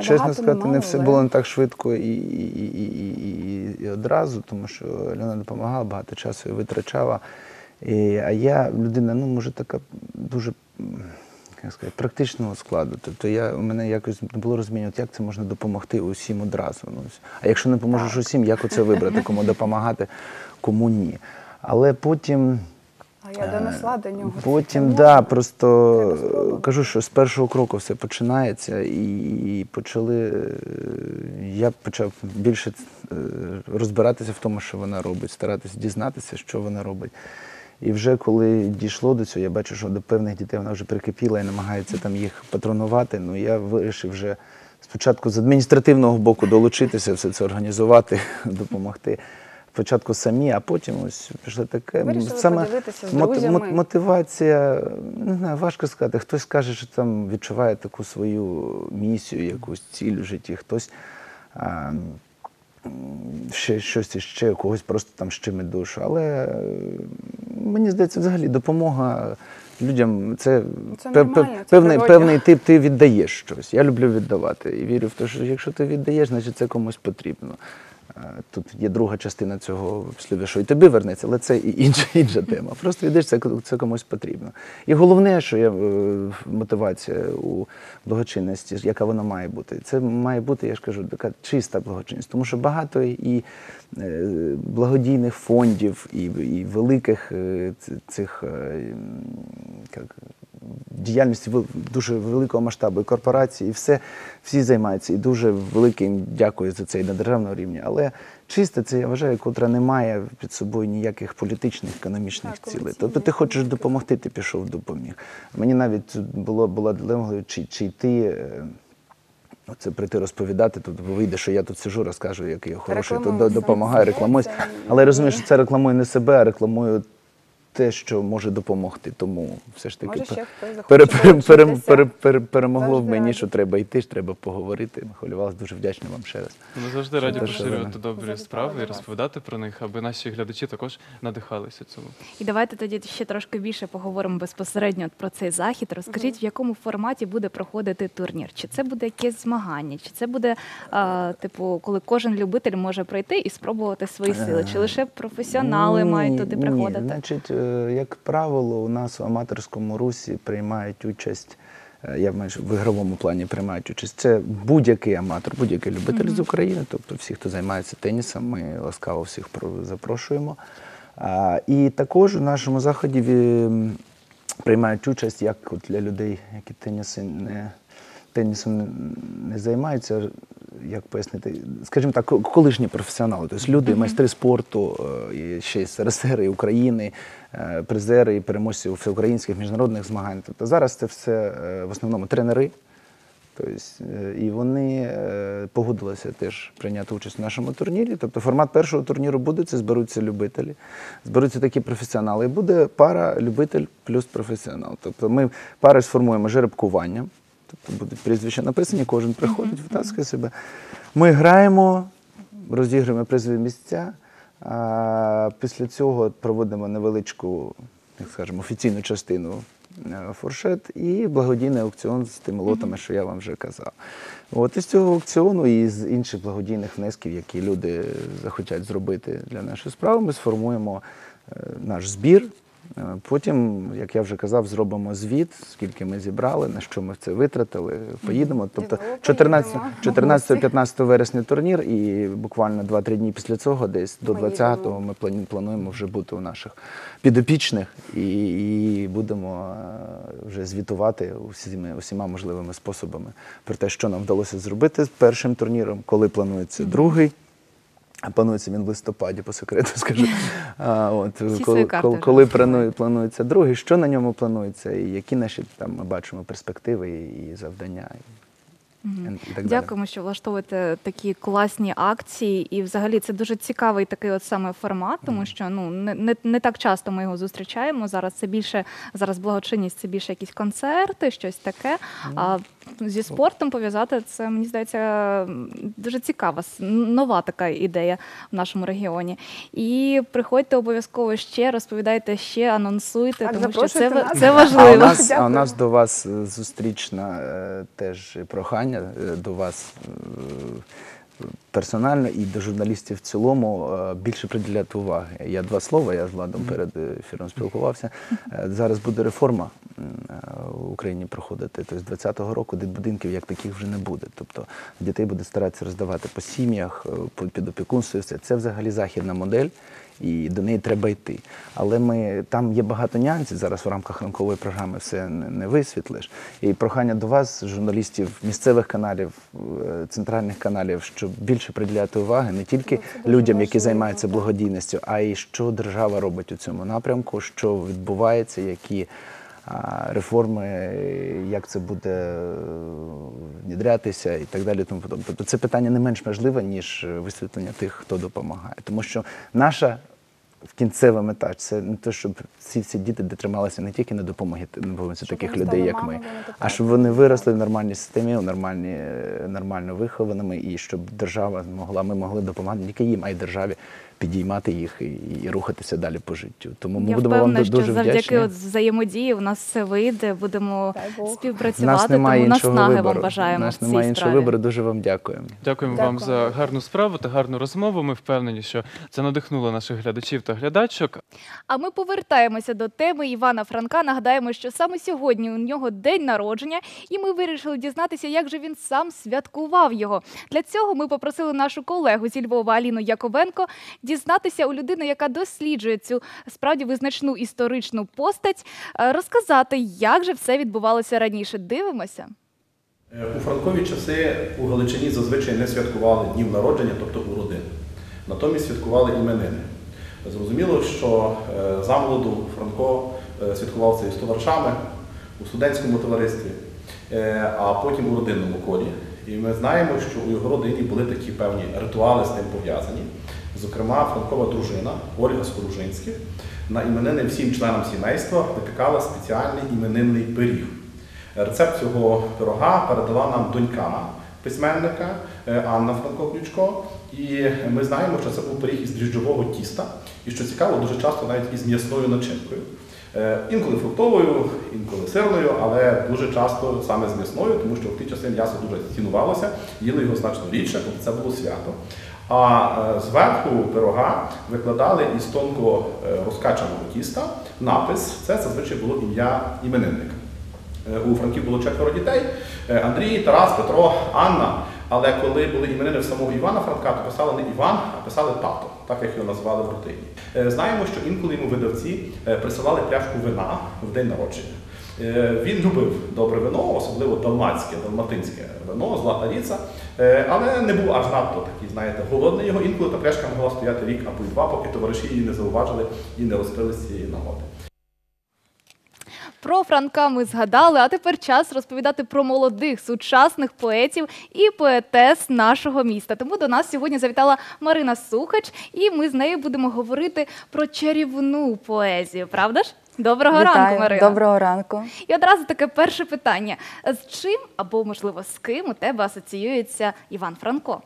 чесно сказати, не все але- було не так швидко і, і, і, і, і, одразу, тому що Альона допомагала, багато часу і витрачала. І, а я людина, ну, може, така дуже як сказати, практичного складу. Тобто я, у мене якось не було розуміння, от як це можна допомогти усім одразу. Ну, а якщо не поможеш усім, як оце вибрати, кому допомагати, кому ні. Але потім. А я донесла до нього. Потім, Це да, просто е, кажу, що з першого кроку все починається, і почали. е, Я почав більше е, розбиратися в тому, що вона робить, старатися дізнатися, що вона робить. І вже коли дійшло до цього, я бачу, що до певних дітей вона вже прикипіла і намагається там їх патронувати. Ну я вирішив вже спочатку з адміністративного боку долучитися, все це організувати, допомогти. Спочатку самі, а потім ось пішло таке. Вирішили саме поділитися з друзями. мотивація, не знаю, важко сказати. Хтось каже, що там відчуває таку свою місію, якусь ціль у житті, хтось а, ще щось іще, когось просто там щемить душу. Але мені здається, взагалі допомога людям це, Це нормально, пев- це певний, певний тип, ти віддаєш щось. Я люблю віддавати. І вірю в те, що якщо ти віддаєш, значить це комусь потрібно. Тут є друга частина цього слова, що і тобі вернеться, але це і інша, інша тема. Просто віддаєш, це, це комусь потрібно. І головне, що є е, мотивація у благочинності, яка вона має бути. Це має бути, я ж кажу, така чиста благочинність. Тому що багато і е, благодійних фондів, і, і великих е, цих як, діяльності дуже великого масштабу і корпорації, і все, всі займаються. І дуже велике їм дякую за це і на державному рівні. Але чисте це я вважаю, котра не має під собою ніяких політичних, економічних Так, цілей. Тобто ти хочеш допомогти, ти пішов допоміг. Мені навіть було була дилема, чи, чи йти. е, Оце прийти розповідати, тут вийде, що я тут сижу, розкажу, який я хороший, тут допомагаю, рекламуюсь. Але ні. що це рекламую не себе, а рекламую те, що може допомогти. Тому все ж таки пере- пере- пере- пере- пере- перемогло в мені, раді. що треба йти, ж треба поговорити. Хвилювалась, дуже вдячний вам ще раз. Ми завжди раді те, що поширювати добрі Завітали справи і вас. розповідати про них, аби наші глядачі також надихалися цьому. І давайте тоді ще трошки більше поговоримо безпосередньо про цей захід. Розкажіть, в якому форматі буде проходити турнір? Чи це буде якесь змагання? Чи це буде, а, типу, коли кожен любитель може прийти і спробувати свої сили? Чи лише професіонали мають туди ні. приходити? Значить, е, як правило, у нас у аматорському русі приймають участь. е, Я маю в ігровому плані приймають участь. Це будь-який аматор, будь-який любитель з України, тобто всі, хто займається тенісом, ми ласкаво всіх запрошуємо. А, і також у нашому заході приймають участь як от для людей, які тенісом не, тенісом не займаються, як пояснити, скажімо так, колишні професіонали, тобто люди, майстри спорту, е, і ще й СРСР, і України, е, призери і переможці у всеукраїнських міжнародних змагань. Тобто зараз це все е, в основному тренери. Тобто, і вони погодилися теж прийняти участь в нашому турнірі. Тобто формат першого турніру буде, це зберуться любителі, зберуться такі професіонали. І буде пара любитель плюс професіонал. Тобто ми пари сформуємо жеребкуванням, тобто будуть прізвища написані, кожен приходить, витаскує себе. Ми граємо, розіграємо призові місця. А після цього проводимо невеличку, як скажемо, офіційну частину е, фуршет і благодійний аукціон з тими лотами, що я вам вже казав. От із цього аукціону і з інших благодійних внесків, які люди захотять зробити для нашої справи, ми сформуємо е, наш збір. Е, Потім, як я вже казав, зробимо звіт, скільки ми зібрали, на що ми це витратили. Поїдемо. Тобто Чудово, 14, поїдемо. 14-15 вересня турнір, і буквально 2-3 дні після цього, десь до Ми 20-го, ми плануємо вже бути у наших підопічних і, і будемо е, вже звітувати усіма, усіма можливими способами про те, що нам вдалося зробити з першим турніром, коли планується другий. А планується він в листопаді, по секрету скажу. А, от, коли, коли, коли плану- планується другий, що на ньому планується, і які наші там ми бачимо перспективи і, і завдання, і, і так далі. Дякуємо, що влаштовуєте такі класні акції. І взагалі це дуже цікавий такий от саме формат, тому що ну не, не, не так часто ми його зустрічаємо. Зараз це більше зараз благочинність, це більше якісь концерти, щось таке. А зі спортом пов'язати це мені здається дуже цікава, нова така ідея в нашому регіоні. І приходьте обов'язково ще, розповідайте ще, анонсуйте, Так, тому що це, нас. це А у нас, а у нас до вас е, зустрічна е, теж прохання е, до вас персонально і до журналістів в цілому е, більше приділяти уваги. Я два слова, я з Владом перед ефіром спілкувався. Е, Зараз буде реформа е, в Україні проходити. Тобто з 20-го року дитбудинків як таких вже не буде. Тобто дітей буде старатися роздавати по сім'ях, під опікунство. Все. Це взагалі західна модель і до неї треба йти. Але ми там є багато нюансів. Зараз в рамках ранкової програми все не, не висвітлиш. І прохання до вас, журналістів місцевих каналів, е, центральних каналів, щоб більше приділяти уваги не тільки людям, які займаються благодійністю, а й що держава робить у цьому напрямку, що відбувається, які. Реформи, як це буде е, внідрятися і так далі. Тому подобне. Тобто це питання не менш важливе, ніж висвітлення тих, хто допомагає. Тому що наша кінцева мета це не те, щоб всі ці діти дотрималися не тільки на допомоги на таких людей, як ми, а щоб вони виросли в нормальній системі, у нормальні, е, нормально вихованими, і щоб держава змогла, ми могли допомагати не тільки їм, а й державі підіймати їх і, і рухатися далі по життю. Тому ми Я будемо вам дуже що завдяки вдячні. от взаємодії у нас все вийде, будемо співпрацювати. нас немає тому іншого наснаги вибору. вам бажаємо У нас в цій немає іншого справі. вибору. Дуже вам дякуємо. Дякуємо вам за гарну справу та гарну розмову. Ми впевнені, що це надихнуло наших глядачів та глядачок. А ми повертаємося до теми Івана Франка. Нагадаємо, що саме сьогодні у нього день народження, і ми вирішили дізнатися, як же він сам святкував його. Для цього ми попросили нашу колегу зі Львова Аліну Яковенко дізнатися у людини, яка досліджує цю справді визначну історичну постать, е, розказати, як же все відбувалося раніше. Дивимося. Е, У Франкові часи у Галичині зазвичай не святкували днів народження, тобто у родин. Натомість святкували іменини. Зрозуміло, що е, замолоду Франко е, святкував це і товаришами у студентському товаристві, а потім у родинному колі. І ми знаємо, що у його родині були такі певні ритуали з тим пов'язані. Зокрема, Франкова дружина Ольга Скоружинських на іменини всім членам сімейства випікала спеціальний іменинний пиріг. Рецепт цього пирога передала нам донька письменника е, Анна Франко-Ключко. І ми знаємо, що це був пиріг із дріжджового тіста, і що цікаво, дуже часто навіть із м'ясною начинкою. Е, Інколи фруктовою, інколи сирною, але дуже часто саме з м'ясною, тому що в ті часи м'ясо дуже цінувалося, їли його значно рідше, тобто це було свято. А е, зверху пирога викладали із тонко е, розкачаного тіста напис. Це зазвичай було ім'я іменинника. Е, У Франків було четверо дітей: Андрій, Тарас, Петро, Анна. Але коли були іменини в самого Івана Франка, то писали не Іван, а писали тато, так як його назвали в родині. Знаємо, що інколи йому видавці присилали пляшку вина в день народження. Він любив добре вино, особливо далматське, далматинське вино, злата ріца, але не був аж надто такий, знаєте, голодний його. Інколи та пляшка могла стояти рік або й два, поки товариші її не зауважили і не розпили з цієї нагоди. Про Франка ми згадали, а тепер час розповідати про молодих сучасних поетів і поетес нашого міста. Тому до нас сьогодні завітала Марина Сухач, і ми з нею будемо говорити про чарівну поезію. Правда ж? Доброго ранку, Марина. Доброго ранку. І одразу таке перше питання: з чим або можливо з ким у тебе асоціюється Іван Франко?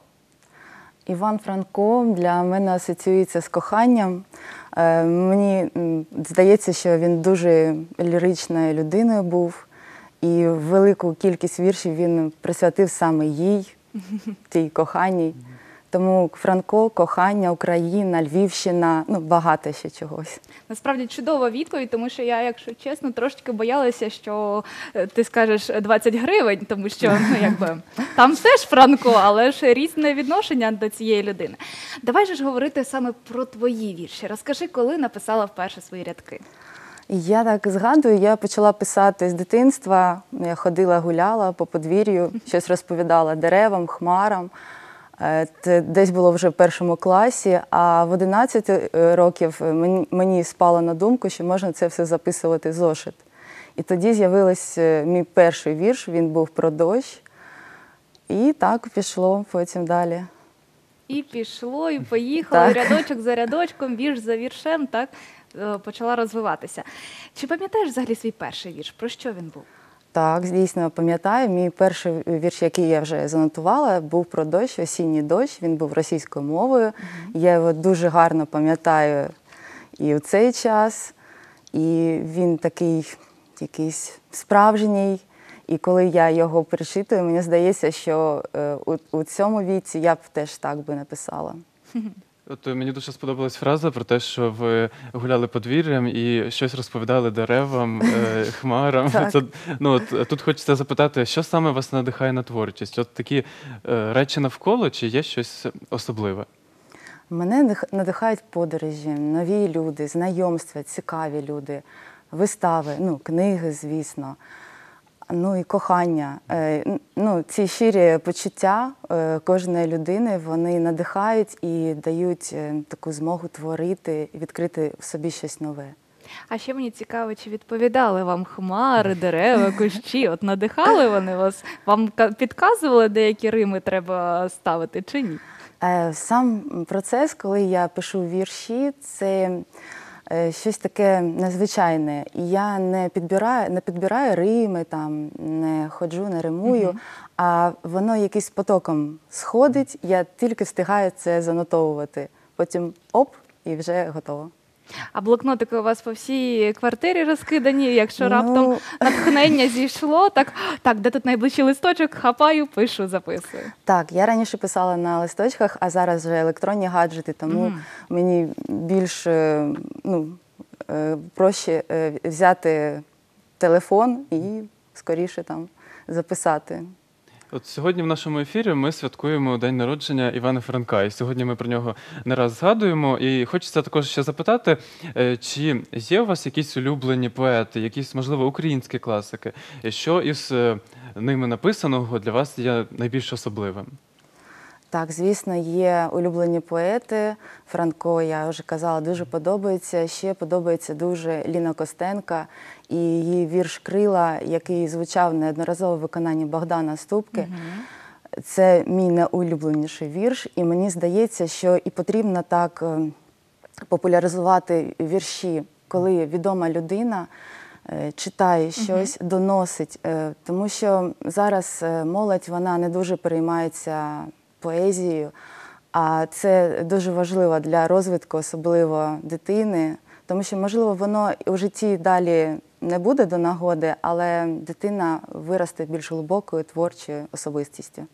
Іван Франко для мене асоціюється з коханням. Е, Мені здається, що він дуже ліричною людиною був, і велику кількість віршів він присвятив саме їй, тій коханій. Тому Франко, кохання, Україна, Львівщина, ну багато ще чогось. Насправді чудова відповідь, тому що я, якщо чесно, трошки боялася, що е, ти скажеш 20 гривень, тому що ну, якби там теж Франко, але ж різне відношення до цієї людини. Давай же ж говорити саме про твої вірші. Розкажи, коли написала вперше свої рядки. Я так згадую, я почала писати з дитинства. Я ходила, гуляла по подвір'ю, щось розповідала деревам, хмарам. Е, Це десь було вже в першому класі, а в 11 е, років мені, мені спало на думку, що можна це все записувати зошит. І тоді з'явився мій перший вірш, він був про дощ. І так пішло потім далі. І пішло, і поїхало, Так. рядочок за рядочком, вірш за віршем, так е, почала розвиватися. Чи пам'ятаєш взагалі свій перший вірш? Про що він був? Так, дійсно пам'ятаю. Мій перший вірш, який я вже занотувала, був про дощ, осінній дощ. Він був російською мовою. Я його дуже гарно пам'ятаю і у цей час. І він такий якийсь справжній. І коли я його перечитую, мені здається, що е, у, у цьому віці я б теж так би написала. От е, мені дуже сподобалась фраза про те, що ви гуляли подвір'ям і щось розповідали деревам, е, хмарам. Так. Це, ну, от, е, тут хочеться запитати, що саме вас надихає на творчість? От такі е, речі навколо, чи є щось особливе? Мене дих- надихають подорожі, нові люди, знайомства, цікаві люди, вистави, ну, книги, звісно. Ну і кохання. Е, Ну, ці щирі почуття е, кожної людини вони надихають і дають е, таку змогу творити, відкрити в собі щось нове. А ще мені цікаво, чи відповідали вам хмари, дерева, кущі? От надихали вони вас? Вам підказували, деякі рими треба ставити чи ні? Сам процес, коли я пишу вірші, це щось таке незвичайне. І я не підбираю, не підбираю рими, там, не ходжу, не римую, а воно якийсь потоком сходить, я тільки встигаю це занотовувати. Потім оп, і вже готово. А блокнотики у вас по всій квартирі розкидані. Якщо Ну. раптом натхнення зійшло, так, так, де тут найближчий листочок, хапаю, пишу, записую. Так, я раніше писала на листочках, а зараз вже електронні гаджети, тому Мгм. мені більш е, ну, е, проще е, взяти телефон і скоріше там записати. От сьогодні в нашому ефірі ми святкуємо день народження Івана Франка. І сьогодні ми про нього не раз згадуємо. І хочеться також ще запитати, е, чи є у вас якісь улюблені поети, якісь, можливо, українські класики? Що із е, ними написаного для вас є найбільш особливим? Так, звісно, є улюблені поети. Франко, я вже казала, дуже подобається. Ще подобається дуже Ліна Костенка і її вірш Крила, який звучав неодноразово в виконанні Богдана Ступки. Це мій найулюбленіший вірш, і мені здається, що і потрібно так е, популяризувати вірші, коли відома людина е, читає щось, доносить. Е, Тому що зараз молодь вона не дуже переймається поезією, а це дуже важливо для розвитку, особливо дитини. Тому що, можливо, воно у житті далі не буде до нагоди, але дитина виросте більш глибокою творчою особистістю.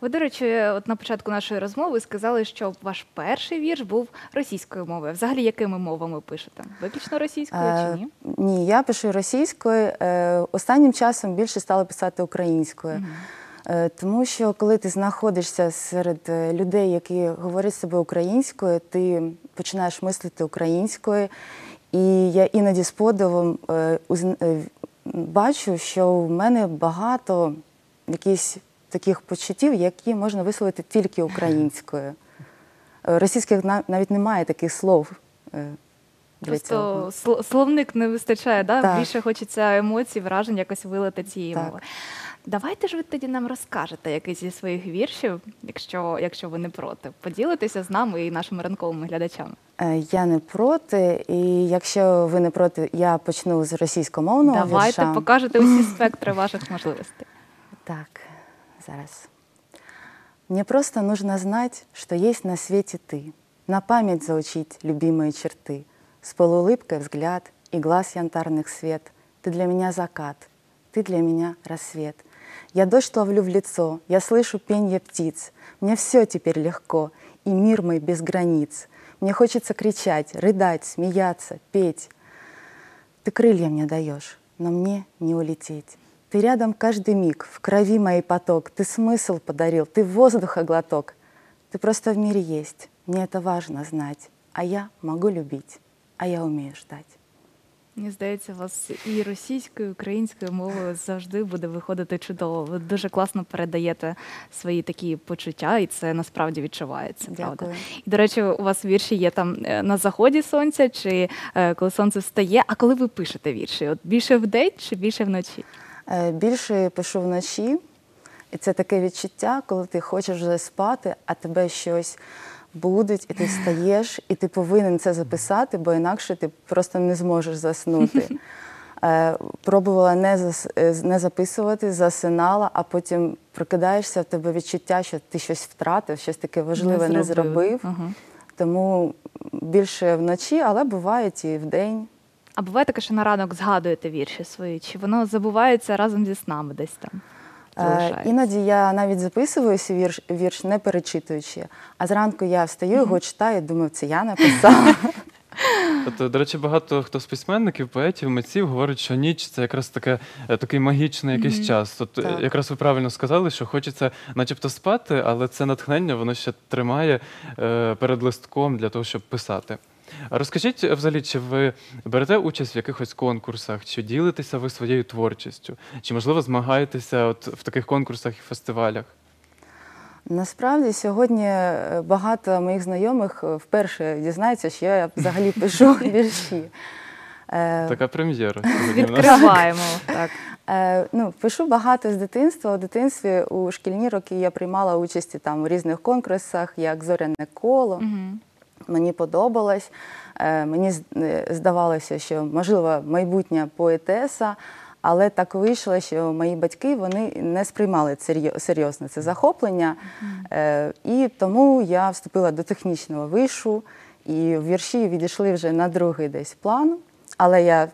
Ви, до речі, от на початку нашої розмови сказали, що ваш перший вірш був російською мовою. Взагалі, якими мовами пишете? Виключно російською Е, чи ні? Ні, я пишу російською. Е, Останнім часом більше стала писати українською. Е, Тому що коли ти знаходишся серед е, людей, які говорять з тобою українською, ти починаєш мислити українською. І я іноді з подивом е, е, бачу, що в мене багато якихось таких почуттів, які можна висловити тільки українською. Е, Російських навіть немає таких слов. Просто словник не вистачає, да? Так. більше хочеться емоцій, вражень якось вилити цієї мови. Давайте ж ви тоді нам розкажете якийсь зі своїх віршів, якщо, якщо ви не проти. Поділитеся з нами і нашими ранковими глядачами. Е, Я не проти, і якщо ви не проти, я почну з російськомовного Давайте вірша. покажете усі спектри ваших можливостей. Так, зараз. Мне просто нужно знать, что есть на свете ты, на память заучить любимые черты, с полуулыбкой взгляд и глаз янтарных свет. Ты для меня закат, ты для меня рассвет. Я дождь ловлю в лицо, я слышу пенье птиц. Мне все теперь легко, и мир мой без границ. Мне хочется кричать, рыдать, смеяться, петь. Ты крылья мне даешь, но мне не улететь. Ты рядом каждый миг, в крови моей поток. Ты смысл подарил, ты воздуха глоток. Ты просто в мире есть, мне это важно знать. А я могу любить, а я умею ждать. Мені здається, у вас і російською, і українською мовою завжди буде виходити чудово. Ви дуже класно передаєте свої такі почуття, і це насправді відчувається. Правда? І, до речі, у вас вірші є там е, на заході сонця, чи е, коли сонце встає. А коли ви пишете вірші? От більше вдень чи більше вночі? Е, Більше пишу вночі, і це таке відчуття, коли ти хочеш вже спати, а тебе щось будуть, і ти встаєш, і ти повинен це записати, бо інакше ти просто не зможеш заснути. Е, Пробувала не, зас, е, не записувати, засинала, а потім прокидаєшся, в тебе відчуття, що ти щось втратив, щось таке важливе не зробив. Ага. Тому більше вночі, але бувають і вдень. А буває таке, що на ранок згадуєте вірші свої, чи воно забувається разом зі снами десь там? Е, залишається? Іноді я навіть записую вірш, вірш не перечитуючи, а зранку я встаю, його читаю, думаю, це я написала. От, до речі, багато хто з письменників, поетів, митців говорить, що ніч це якраз таке, е, такий магічний якийсь час. От е, Так. якраз ви правильно сказали, що хочеться, начебто, спати, але це натхнення воно ще тримає е, перед листком для того, щоб писати. А розкажіть, взагалі, чи ви берете участь в якихось конкурсах, чи ділитеся ви своєю творчістю, чи можливо змагаєтеся от в таких конкурсах і фестивалях? Насправді сьогодні е, багато моїх знайомих е, вперше дізнаються, що я взагалі пишу вірші. Е, Така прем'єра. Відкриваємо. Так. Ну, пишу багато з дитинства. У дитинстві у шкільні роки я приймала участь там у різних конкурсах, як зоряне коло. Мгм. Мені подобалось. Е, Мені е, здавалося, що можливо майбутня поетеса, але так вийшло, що мої батьки вони не сприймали серйозно це захоплення. Е, І тому я вступила до технічного вишу, і вірші відійшли вже на другий десь план. Але я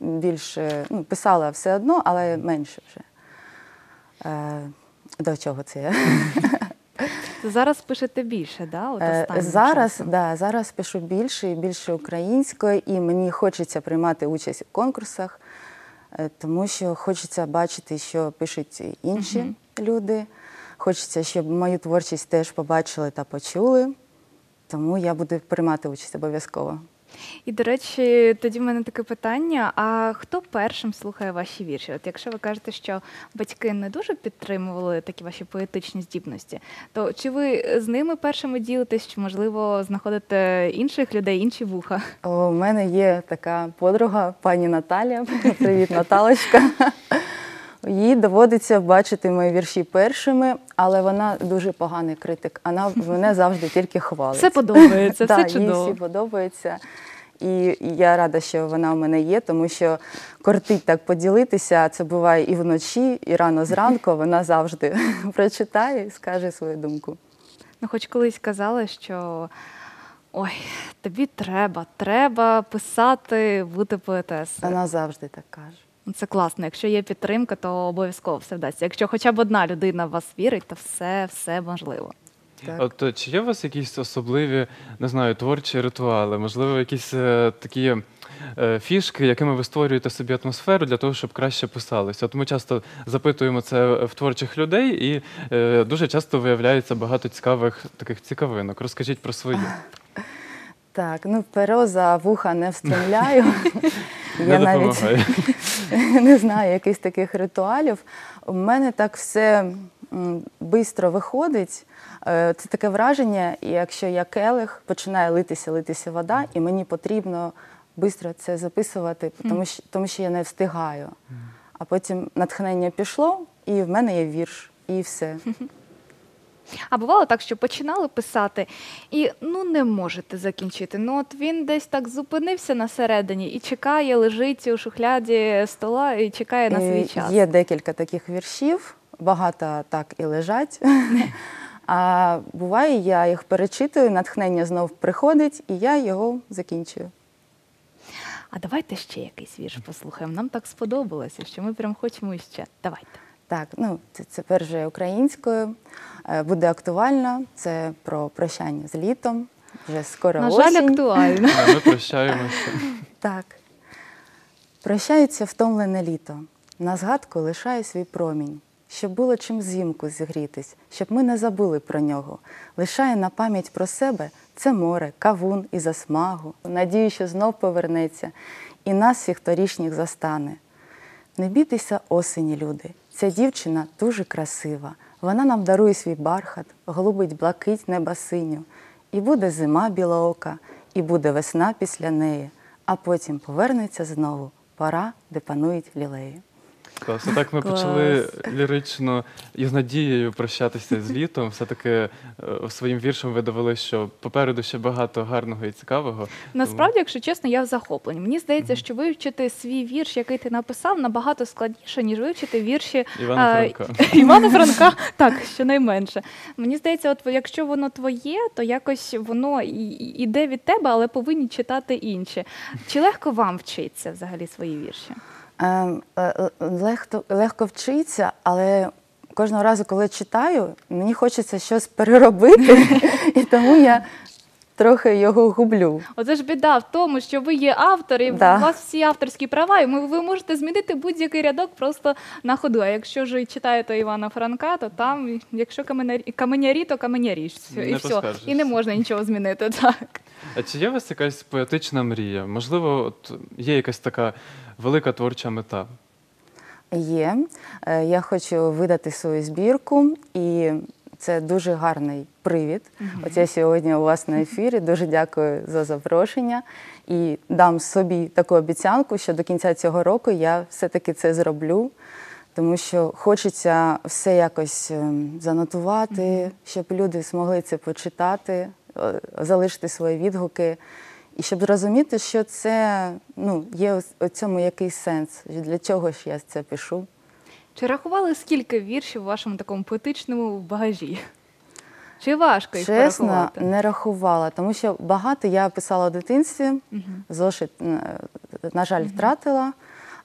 більше ну, писала все одно, але менше вже. До чого це я? То зараз пишете більше, да? От Е, останнім Зараз, часом? да, зараз пишу більше і більше українською, і мені хочеться приймати участь у конкурсах, е, тому що хочеться бачити, що пишуть інші люди. Хочеться, щоб мою творчість теж побачили та почули. Тому я буду приймати участь обов'язково. І, до речі, тоді в мене таке питання: а хто першим слухає ваші вірші? От якщо ви кажете, що батьки не дуже підтримували такі ваші поетичні здібності, то чи ви з ними першими ділитесь, чи можливо знаходите інших людей, інші вуха? У мене є така подруга, пані Наталя. Привіт, Наталочка. Їй доводиться бачити мої вірші першими, але вона дуже поганий критик. Вона мене завжди тільки хвалить. Все подобається, все їй всі подобається. І я рада, що вона в мене є, тому що кортить так поділитися. Це буває і вночі, і рано зранку. Вона завжди прочитає і скаже свою думку. Ну, хоч колись казали, що ой, тобі треба, треба писати, бути поетесою. Вона завжди так каже. Ну, Це класно. Якщо є підтримка, то обов'язково все вдасться. Якщо хоча б одна людина в вас вірить, то все, все можливо. Так. От е, чи є у вас якісь особливі, не знаю, творчі ритуали, можливо, якісь е, такі е, фішки, якими ви створюєте собі атмосферу для того, щоб краще писалося? От ми часто запитуємо це в творчих людей, і е, дуже часто виявляється багато цікавих таких цікавинок. Розкажіть про свої. Так, ну перо за вуха не встромляю. Не допомагає. не знаю, якихось таких ритуалів. У мене так все швидко виходить. Е, Це таке враження, якщо я келих, починає литися, литися вода, і мені потрібно швидко це записувати, тому що, тому що я не встигаю. А потім натхнення пішло, і в мене є вірш, і все. А бувало так, що починали писати, і ну не можете закінчити. Ну от він десь так зупинився на середині і чекає, лежить у шухляді стола і чекає на свій Е, час. Є декілька таких віршів, багато так і лежать. А буває, я їх перечитую, натхнення знов приходить, і я його закінчую. А давайте ще якийсь вірш послухаємо. Нам так сподобалося, що ми прям хочемо іще. Давайте. Так, ну це, це перше українською. Е, Буде актуально. Це про прощання з літом. Вже скоро На жаль, осінь. актуально. А Ми прощаємося. Так. Прощається втомлене літо. На згадку лишає свій промінь, щоб було чим зімку зігрітись, щоб ми не забули про нього. Лишає на пам'ять про себе це море, кавун і засмагу. Надію, що знов повернеться, і нас всіх торішніх застане. Не бійтеся осені, люди. Ця дівчина дуже красива. Вона нам дарує свій бархат, голубить блакить неба синю. І буде зима білоока, і буде весна після неї, а потім повернеться знову пора, де панують лілеї. Клас. Так ми Клас. почали лірично і з надією прощатися з літом. Все-таки е, своїм віршем ви довели, що попереду ще багато гарного і цікавого. Насправді, якщо чесно, я в захопленні. Мені здається, що вивчити свій вірш, який ти написав, набагато складніше, ніж вивчити вірші Івана а, Франка. Івана Франка, так, щонайменше. Мені здається, от якщо воно твоє, то якось воно і- і- іде від тебе, але повинні читати інші. Чи легко вам вчиться взагалі свої вірші? Ем, е, е, Легко, легко вчиться, але кожного разу, коли читаю, мені хочеться щось переробити, і тому я трохи його гублю. Оце ж біда в тому, що ви є автор, і Да. у вас всі авторські права, і ми- ви можете змінити будь-який рядок просто на ходу. А якщо ж читаєте Івана Франка, то там, якщо каменярі, каменярі то каменярі. Все, і Не все. І не можна нічого змінити. Так. А чи є у вас якась поетична мрія? Можливо, от є якась така велика творча мета? Є. Е, Я хочу видати свою збірку, і це дуже гарний привід. От я сьогодні у вас на ефірі. Дуже дякую за запрошення. І дам собі таку обіцянку, що до кінця цього року я все-таки це зроблю. Тому що хочеться все якось ем, занотувати, щоб люди змогли це почитати, е, залишити свої відгуки. І щоб зрозуміти, що це ну, є у цьому якийсь сенс, для чого ж я це пишу. Чи рахували скільки віршів у вашому такому поетичному багажі? Чи важко їх Чесно, порахувати? не рахувала, тому що багато я писала у дитинстві, зошит, е, на жаль, втратила,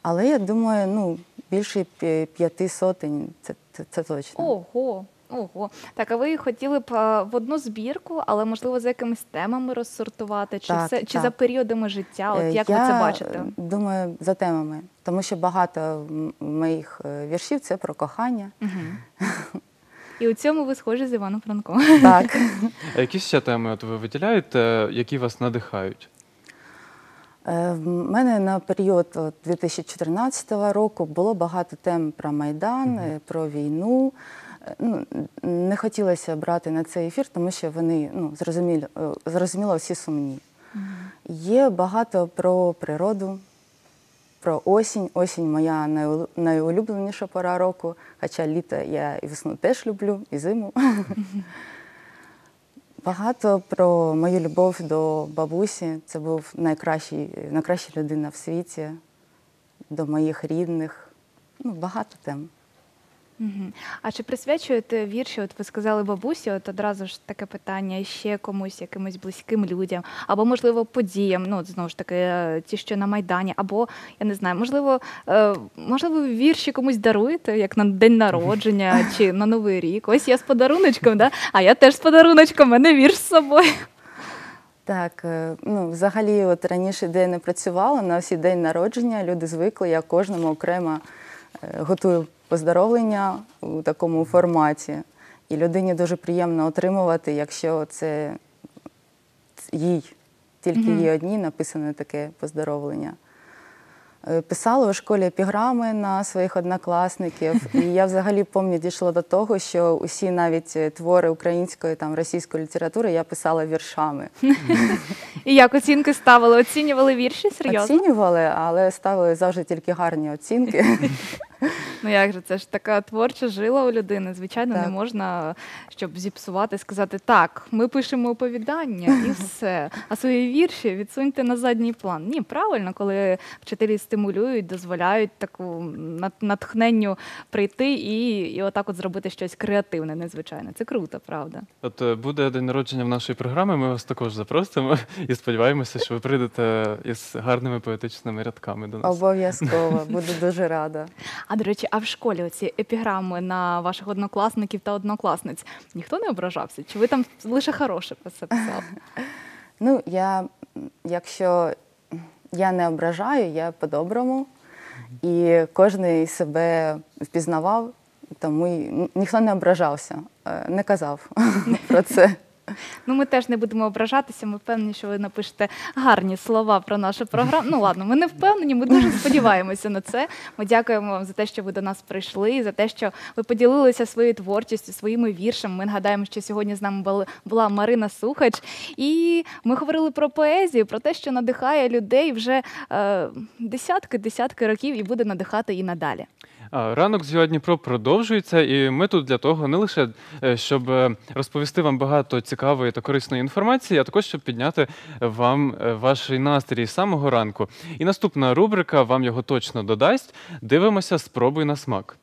але я думаю, ну, більше п'яти сотень це, це, це точно. Ого. Ого, так а ви хотіли б е, в одну збірку, але можливо за якимись темами розсортувати, чи Так, все чи так. за періодами життя? От Е, як я ви це бачите? Думаю, за темами, тому що багато моїх е, віршів це про кохання. І у цьому ви схожі з Іваном Франком. Так. А які ще теми от ви виділяєте, які вас надихають? В мене на період 2014 року було багато тем про Майдан, е, про війну. Ну, не хотілося брати на цей ефір, тому що вони ну, зрозуміло, е, зрозуміло всі сумні. Є багато про природу, про осінь. Осінь моя найулюбленіша пора року, хоча літо я і весну теж люблю, і зиму. Багато про мою любов до бабусі. Це був найкращий, найкраща людина в світі, до моїх рідних. Ну, багато тем. А чи присвячуєте вірші? От ви сказали бабусі, от одразу ж таке питання ще комусь, якимось близьким людям, або можливо подіям. Ну от знову ж таки, е, ті, що на майдані, або я не знаю, можливо, е, можливо, вірші комусь даруєте, як на день народження чи на новий рік. Ось я з подаруночком, да? а я теж з подаруночком, мене вірш з собою. Так, е, ну, взагалі, от раніше, де не працювала, на всі день народження люди звикли, я кожному окремо готую поздоровлення у такому форматі. І людині дуже приємно отримувати, якщо це їй, тільки їй одній написане таке поздоровлення. Е, писала у школі епіграми на своїх однокласників. І я взагалі пам'ятаю, дійшла до того, що усі навіть е, твори української там російської літератури я писала віршами. І як оцінки ставили? Оцінювали вірші? Серйозно? Оцінювали, але ставили завжди тільки гарні оцінки. Ну як же, це ж така творча жила у людини. Звичайно, не можна, щоб зіпсувати, сказати так, ми пишемо оповідання і все. А свої вірші відсуньте на задній план. Ні, правильно, коли вчителі стимулюють, дозволяють таку нат- натхненню прийти і, і отак от зробити щось креативне, незвичайне. Це круто, правда. От е, буде день народження в нашої програми. Ми вас також запросимо і сподіваємося, що ви прийдете із гарними поетичними рядками до нас. Обов'язково, буду дуже рада. А до речі, а в школі оці епіграми на ваших однокласників та однокласниць ніхто не ображався? Чи ви там лише хороше про це писали? Ну, я, якщо я не ображаю, я по-доброму. І кожен себе впізнавав, тому ніхто не ображався, е, не казав про це. Ну, ми теж не будемо ображатися. Ми впевнені, що ви напишете гарні слова про нашу програму. Ну ладно, ми не впевнені. Ми дуже сподіваємося на це. Ми дякуємо вам за те, що ви до нас прийшли, за те, що ви поділилися своєю творчістю, своїми віршами. Ми нагадаємо, що сьогодні з нами була Марина Сухач, і ми говорили про поезію, про те, що надихає людей вже е, десятки, десятки років і буде надихати і надалі. Ранок з Дніпро продовжується, і ми тут для того не лише е, щоб е, розповісти вам багато цікавої та корисної інформації, а також щоб підняти вам е, ваш настрій з самого ранку. І наступна рубрика вам його точно додасть. Дивимося, спробуй на смак.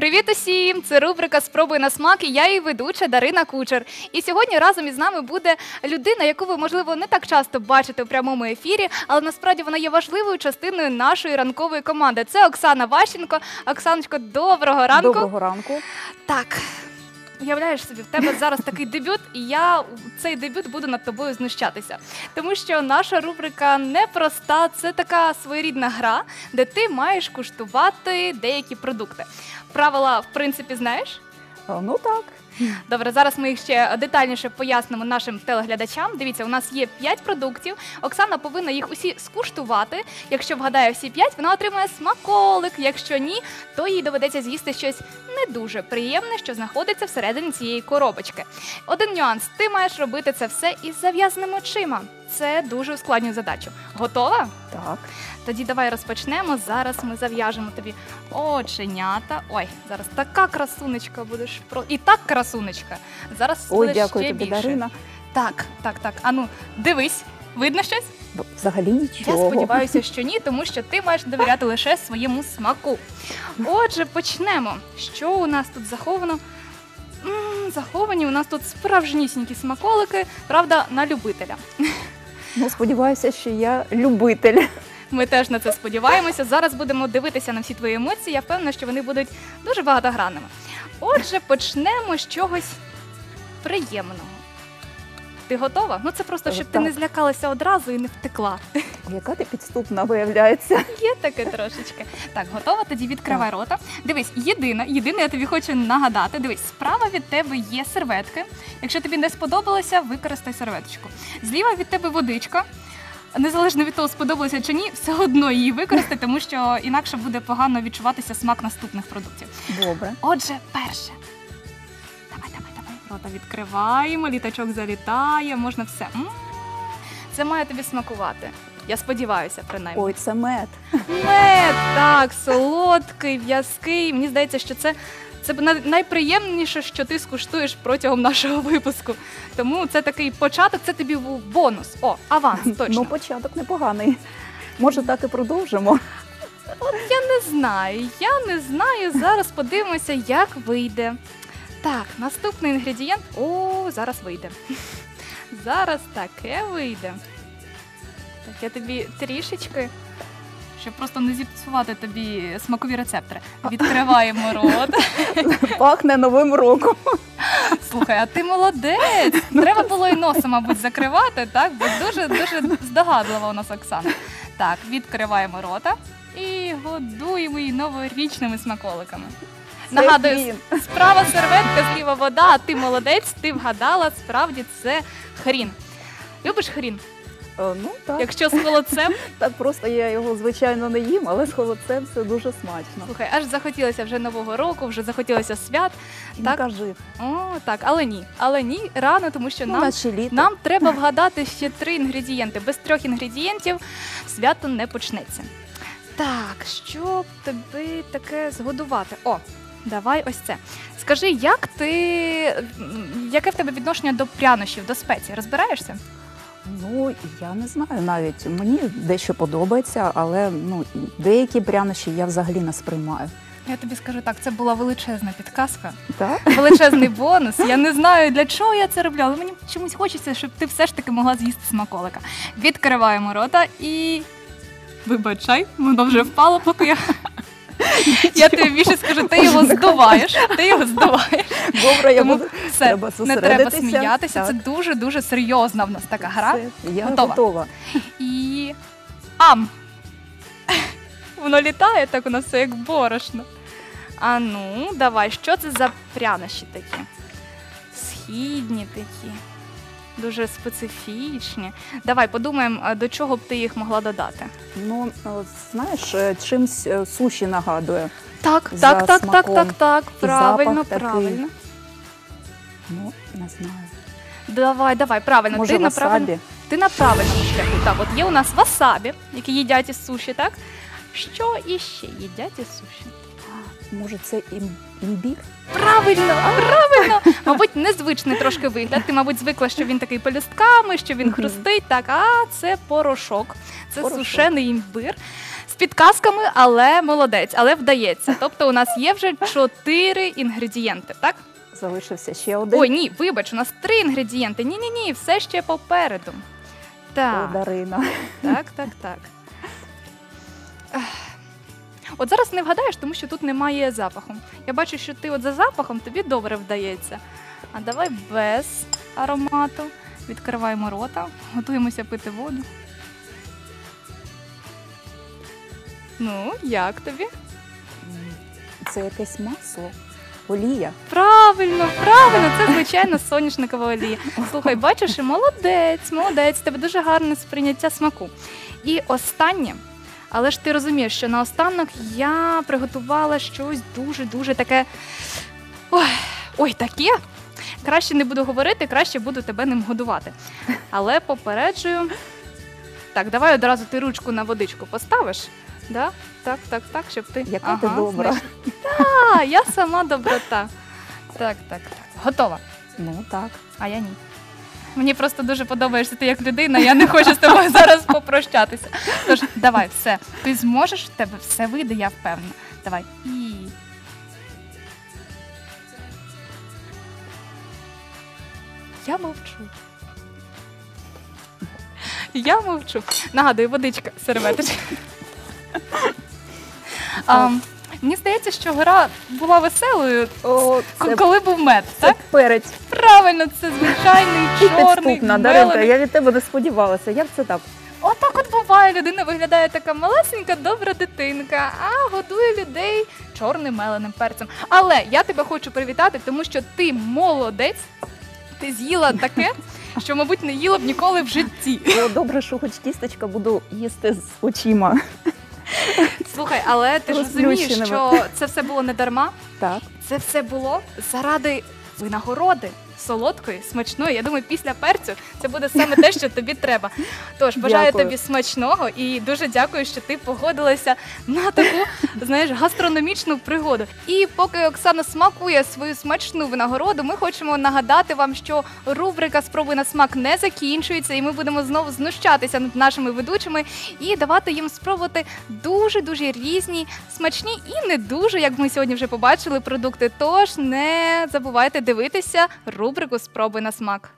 Привіт усім! Це рубрика Спробуй на смак. І я її ведуча Дарина Кучер. І сьогодні разом із нами буде людина, яку ви можливо не так часто бачите у прямому ефірі, але насправді вона є важливою частиною нашої ранкової команди. Це Оксана Ващенко. Оксаночко, доброго ранку. Доброго ранку. Так. Уявляєш собі, в тебе зараз такий дебют, і я цей дебют буду над тобою знущатися. Тому що наша рубрика непроста, це така своєрідна гра, де ти маєш куштувати деякі продукти. Правила, в принципі, знаєш? А, Ну так. Добре, зараз ми їх ще детальніше пояснимо нашим телеглядачам. Дивіться, у нас є 5 продуктів. Оксана повинна їх усі скуштувати. Якщо вгадає всі 5, вона отримає смаколик. Якщо ні, то їй доведеться з'їсти щось не дуже приємне, що знаходиться всередині цієї коробочки. Один нюанс: ти маєш робити це все із зав'язаними очима. Це дуже ускладнює задачу. Готова? Так. Тоді давай розпочнемо. Зараз ми зав'яжемо тобі оченята. Ой, зараз така красунечка будеш про і так красунечка. Зараз Ой, дякую ще тобі, більше. Дарина. Так, так, так. Ану, дивись, видно щось? Взагалі нічого. Я сподіваюся, що ні, тому що ти маєш довіряти лише своєму смаку. Отже, почнемо. Що у нас тут заховано? м заховані у нас тут справжнісінькі смаколики, правда, на любителя. Ну, сподіваюся, що я любитель. Ми теж на це сподіваємося. Зараз будемо дивитися на всі твої емоції. Я впевнена, що вони будуть дуже багатогранними. Отже, почнемо з чогось приємного. Ти готова? Ну це просто щоб ти Так. не злякалася одразу і не втекла. Яка ти підступна виявляється. Є таке трошечки. Так, готова? Тоді відкривай рота. Дивись, єдине, єдине, я тобі хочу нагадати. Дивись, справа від тебе є серветки. Якщо тобі не сподобалося, використай серветочку. Зліва від тебе водичка. Незалежно від того, сподобалося чи ні, все одно її використай, тому що інакше буде погано відчуватися смак наступних продуктів. Добре. Отже, перше. Давай, давай, давай. Рота відкриваємо, літачок залітає, можна все. М, Це має тобі смакувати. Я сподіваюся, принаймні. Ой, це мед. Мед, так, солодкий, в'язкий. Мені здається, що це, це найприємніше, що ти скуштуєш протягом нашого випуску. Тому це такий початок, це тобі був бонус. О, аванс, точно. Ну, початок непоганий. Може, так і продовжимо. От Я не знаю, я не знаю. Зараз подивимося, як вийде. Так, наступний інгредієнт. О, зараз вийде. Зараз таке вийде. Так, я тобі трішечки, щоб просто не зіпсувати тобі смакові рецептори. Відкриваємо рот. Пахне новим роком. Слухай, а ти молодець. Треба було і носа, мабуть, закривати, так? Бо дуже дуже здогадлива у нас Оксана. Так, відкриваємо рота і годуємо її новорічними смаколиками. Нагадую, справа серветка, зліва вода, а ти молодець, ти вгадала, справді це хрін. Любиш хрін? О, ну так, Якщо з холодцем, так просто я його звичайно не їм, але з холодцем все дуже смачно. слухай, аж захотілося вже нового року, вже захотілося свят. Не Так, кажи. о, так, але ні, але ні, рано, тому що Ну, нам наче літо. Нам треба вгадати ще три інгредієнти. Без трьох інгредієнтів свято не почнеться. Так, що б тобі таке згодувати? О, давай ось це. Скажи, як ти. м, Яке в тебе відношення до прянощів, до спецій? Розбираєшся? Ну, я не знаю навіть. Мені дещо подобається, але ну, деякі прянощі я взагалі не сприймаю. Я тобі скажу так, це була величезна підказка, Так? величезний бонус. Я не знаю для чого я це роблю, але мені чомусь хочеться, щоб ти все ж таки могла з'їсти смаколика. Відкриваємо рота і. Вибачай, воно вже впало, поки я. Я тобі більше скажу, ти його здуваєш, ти його здуваєш. Добре, я буду. все, треба не треба сміятися. Це дуже дуже серйозна в нас така гра. Все, я Готова. готова. І ам. Воно літає так у нас все як борошно. А ну, давай, що це за прянощі такі? Східні такі. Дуже специфічні. Давай подумаємо, до чого б ти їх могла додати. Ну, знаєш, е, чимсь е, суші нагадує. Так, За так, так, так, смаком. так, так. Правильно, запах такий. правильно. Ну, не знаю. Давай, давай, правильно. Може, ти на васабі? Ти на правильному шляху. Так, от є у нас васабі, які їдять із суші, так? Що іще їдять із суші? Може, це ім- імбір? Правильно, правильно. Мабуть, незвичний трошки вигляд. Ти, мабуть, звикла, що він такий пелюстками, що він хрустить. Так, а це порошок. Це Порошок. сушений імбир. З підказками, але молодець, але вдається. Тобто у нас є вже чотири інгредієнти, так? Залишився ще один. Ой, ні, вибач, у нас три інгредієнти. Ні, ні, ні, все ще попереду. О, Так. Дарина. Так, так, так. От зараз не вгадаєш, тому що тут немає запаху. Я бачу, що ти от за запахом тобі добре вдається. А давай без аромату. Відкриваємо рота, готуємося пити воду. Ну, як тобі? Це якесь масло, олія. Правильно, правильно, це звичайно соняшникова олія. Слухай, бачиш, молодець, молодець, тебе дуже гарне сприйняття смаку. І останнє, але ж ти розумієш, що наостанок я приготувала щось дуже-дуже таке. Ой, ой, таке. Краще не буду говорити, краще буду тебе ним годувати. Але попереджую. Так, давай одразу ти ручку на водичку поставиш. Да? Так, так, так, щоб ти. Яка ти добра. знайшла. Та, я сама доброта. Так, так, так. Готова. Ну так. А я ні. Мені просто дуже подобаєшся ти як людина, я не хочу з тобою зараз попрощатися. Тож, давай, все. Ти зможеш, в тебе все вийде, я впевнена. Давай. І. Я мовчу. Я мовчу. Нагадую, водичка, серветочка. Мені здається, що гра була веселою, О, це, коли був мед, це так? перець. Правильно, це звичайний чорний. підступна, Даринка, я від тебе не сподівалася. Як це так? Отак от буває. Людина виглядає така малесенька, добра дитинка, а годує людей чорним меленим перцем. Але я тебе хочу привітати, тому що ти молодець. Ти з'їла таке, що, мабуть, не їла б ніколи в житті. Добре, що хоч тістечка буду їсти з очима. Слухай, але ти ж розумієш, Розплющеними. що це все було не дарма. Так. Це все було заради винагороди. Солодкої, смачної. Я думаю, після перцю це буде саме те, що тобі треба. Тож бажаю Дякую. тобі смачного і дуже дякую, що ти погодилася на таку, знаєш, гастрономічну пригоду. І поки Оксана смакує свою смачну винагороду, ми хочемо нагадати вам, що рубрика Спробуй на смак не закінчується, і ми будемо знову знущатися над нашими ведучими і давати їм спробувати дуже дуже різні, смачні і не дуже, як ми сьогодні вже побачили, продукти. Тож не забувайте дивитися рубрику Спробуй на смак.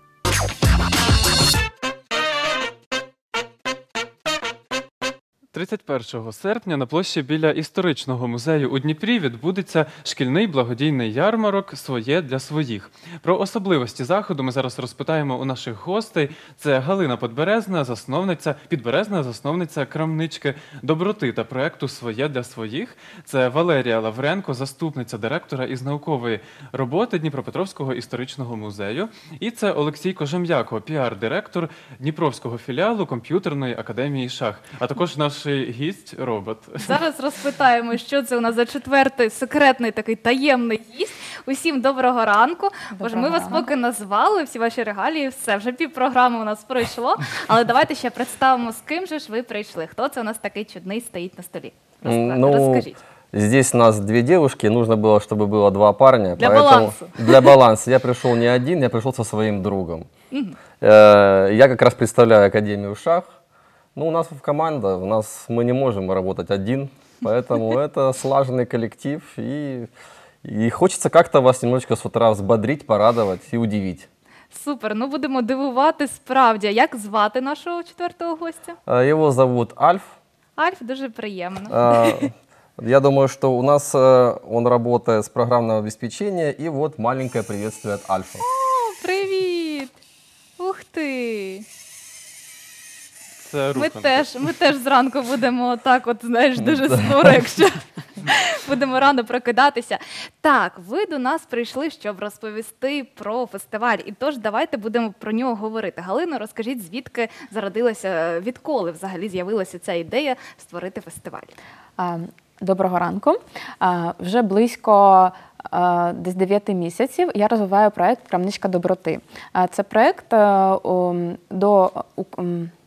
31 серпня на площі біля історичного музею у Дніпрі відбудеться шкільний благодійний ярмарок Своє для своїх. Про особливості заходу ми зараз розпитаємо у наших гостей. Це Галина Подберезна, засновниця підберезна засновниця крамнички доброти та проекту Своє для своїх. Це Валерія Лавренко, заступниця директора із наукової роботи Дніпропетровського історичного музею. І це Олексій Кожем'яко, піар-директор Дніпровського філіалу комп'ютерної академії шах, а також наш гість робот. Зараз розпитаємо, що це у нас за четвертий секретний такий таємний гість. Усім доброго ранку. Боже, ми Доброго вас ранку. поки назвали, всі ваші регалії, все, вже півпрограми у нас пройшло. Але давайте ще представимо, з ким же ж ви прийшли. Хто це у нас такий чудний стоїть на столі? Розкажіть. Ну, Розкажіть. Здесь нас две девушки, нужно было, чтобы было два парня. Для поэтому баланса. Для баланса. Я пришел не один, я пришел со своим другом. Мгм. Э, Я как раз представляю Академию шах. Ну, у нас в команда, у нас мы не можем работать один, поэтому это слаженный коллектив, и, и хочется как-то вас немножечко с утра взбодрить, порадовать и удивить. Супер. Ну будемо дивувати справді. Як звати нашого четвертого гостя? Э, Его зовут Альф. Альф, дуже приємно. Э, Я думаю, что у нас э, он работает с программного обеспечения, и вот маленькое приветствие от Альфа. О, привіт! Ух ти! Це Ми теж, ми теж зранку будемо так, от знаєш, дуже скоро, якщо будемо рано прокидатися. Так, ви до нас прийшли, щоб розповісти про фестиваль. І тож давайте будемо про нього говорити. Галино, розкажіть, звідки зародилася, відколи взагалі з'явилася ця ідея створити фестиваль? Доброго ранку. Вже близько десь 9 місяців я розвиваю проект Крамничка доброти. А, Це проект е, до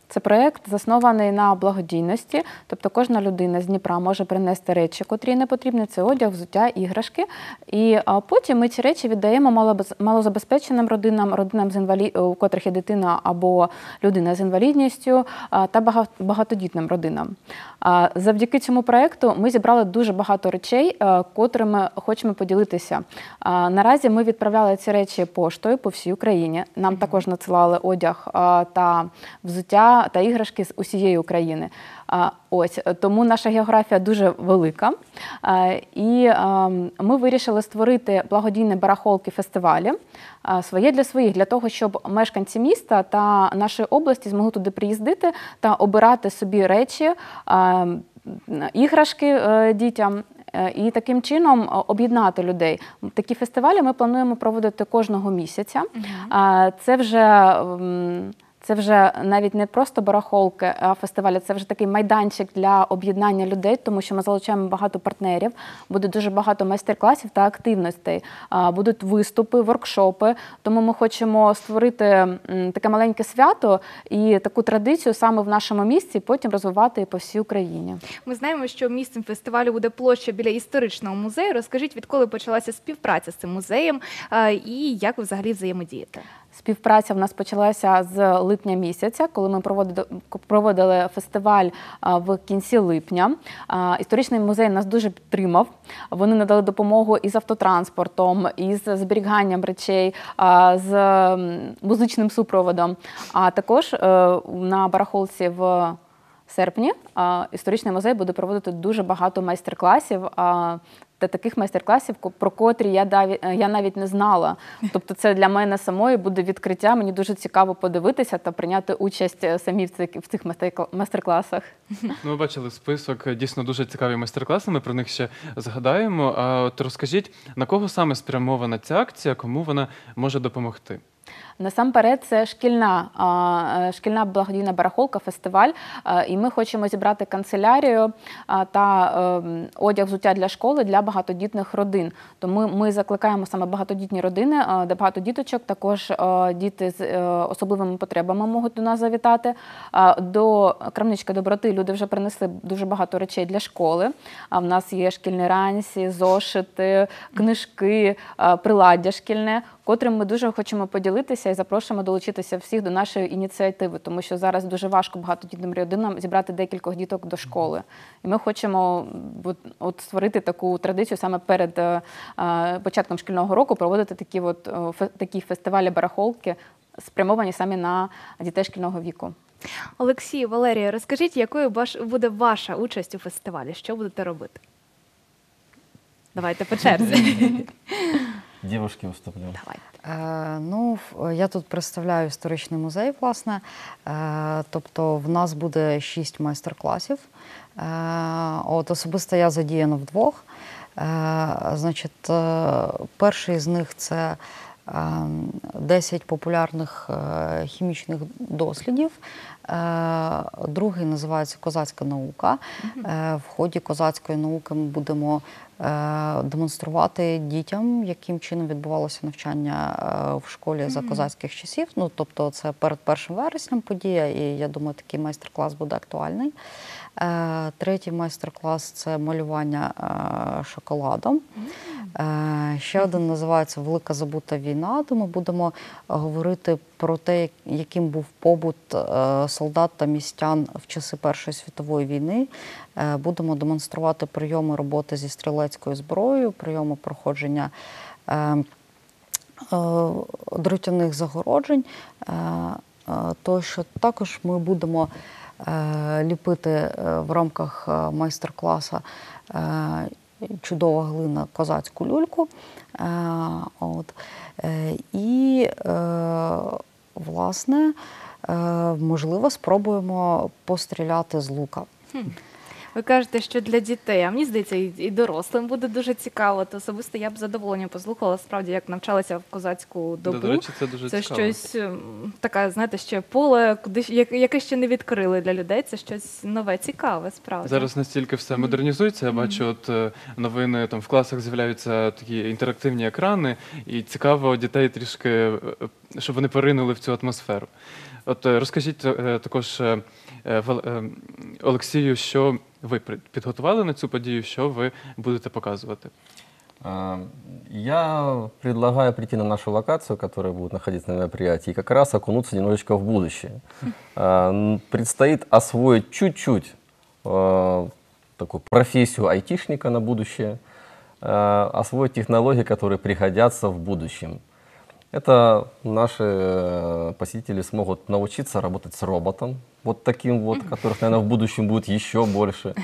це проект заснований на благодійності, тобто кожна людина з Дніпра може принести речі, котрі не потрібні. Це одяг, взуття, іграшки. І потім ми ці речі віддаємо малозабезпеченим родинам, родинам з інвалі... у котрих є дитина або людина з інвалідністю та багатодітним родинам. Завдяки цьому проекту ми зібрали дуже багато речей, е, котрими хочемо поділитися. Наразі ми відправляли ці речі поштою по всій Україні. Нам також надсилали одяг та взуття та іграшки з усієї України. Ось тому наша географія дуже велика. І ми вирішили створити благодійні барахолки фестивалі своє для своїх, для того, щоб мешканці міста та нашої області змогли туди приїздити та обирати собі речі, іграшки е, дітям. е, І таким чином е, об'єднати людей. Такі фестивалі ми плануємо проводити кожного місяця. Це вже це вже навіть не просто барахолки а фестивалі, це вже такий майданчик для об'єднання людей, тому що ми залучаємо багато партнерів. Буде дуже багато майстер-класів та активностей. Будуть виступи, воркшопи. Тому ми хочемо створити таке маленьке свято і таку традицію саме в нашому місті, потім розвивати і по всій Україні. Ми знаємо, що місцем фестивалю буде площа біля історичного музею. Розкажіть, відколи почалася співпраця з цим музеєм і як ви взагалі взаємодієте? Співпраця в нас почалася з липня місяця, коли ми проводили, фестиваль в кінці липня. Історичний музей нас дуже підтримав. Вони надали допомогу із автотранспортом, із зберіганням речей, з музичним супроводом. А також е, на барахолці в серпні історичний музей буде проводити дуже багато майстер-класів. Та таких майстер-класів, ко- про котрі я даві- е, я навіть не знала. Тобто, це для мене самої буде відкриття. Мені дуже цікаво подивитися та прийняти участь е, самі в цих, в цих майстер- майстер-класах. Ну, ви бачили список е, дійсно дуже цікаві майстер-класи. Ми про них ще згадаємо. А от розкажіть, на кого саме спрямована ця акція, кому вона може допомогти? Насамперед, це шкільна, е, шкільна благодійна барахолка, фестиваль. І ми хочемо зібрати канцелярію та ем, одяг взуття для школи для багатодітних родин. Тому ми закликаємо саме багатодітні родини, де багато діточок, також е, діти з е, особливими потребами можуть до нас завітати. До крамнички доброти люди вже принесли дуже багато речей для школи. В нас є шкільні ранці, зошити, книжки, приладдя шкільне, котрим ми дуже хочемо поділитися і запрошуємо долучитися всіх до нашої ініціативи, тому що зараз дуже важко багатодітним родинам зібрати декількох діток до школи. І ми хочемо от, от створити таку традицію саме перед е, е, початком шкільного року проводити такі, от, е, такі фестивалі барахолки, спрямовані саме на дітей шкільного віку. Олексій, Валерія, розкажіть, якою буде ваша участь у фестивалі? Що будете робити? Давайте по черзі. Девушки выступляют. Давайте. Е, Ну, я тут представляю історичний музей, власне. Е, Тобто в нас буде шість майстер-класів. Е, От особисто я задіяна в двох. Е, Значить, е, перший з них це е, 10 популярних е, хімічних дослідів. Другий називається Козацька наука. В ході козацької науки ми будемо демонструвати дітям, яким чином відбувалося навчання е, в школі за козацьких часів. Ну, тобто, це перед першим вереснем подія, і я думаю, такий майстер-клас буде актуальний. Е, Третій майстер-клас це малювання е, шоколадом. Е, Ще один називається Велика забута війна, де ми будемо говорити про те, яким був побут солдат та містян в часи Першої світової війни. Будемо демонструвати прийоми роботи зі стрілецькою зброєю, прийоми проходження. дротяних загороджень. То, що також ми будемо ліпити е, в рамках е, майстер-класу е, чудова глина козацьку люльку. Е, От. Е, І, е, власне, е, можливо, спробуємо постріляти з лука. Ви кажете, що для дітей, а мені здається, і, і дорослим буде дуже цікаво. То особисто я б з задоволенням послухала справді, як навчалася в козацьку добу. до речі, це дуже це цікаво. щось ем, таке, знаєте, ще поле, куди яке ще не відкрили для людей. Це щось нове, цікаве, справді. Зараз настільки все модернізується. Я бачу, от е, новини там в класах з'являються такі інтерактивні екрани, і цікаво дітей трішки, е, е, щоб вони поринули в цю атмосферу. От розкажіть також Олексію, що ви підготували на цю подію, що ви будете показувати? Я предлагаю прийти на нашу локацию, которая будет находиться на мероприятии, и как раз окунуться немножечко в будущее. Предстоит освоить чуть-чуть такую профессию айтишника на будущее, освоить технологии, которые пригодятся в будущем. Это наши э, посетители смогут научиться работать с роботом, вот таким вот, которых, наверное, в будущем будет еще больше.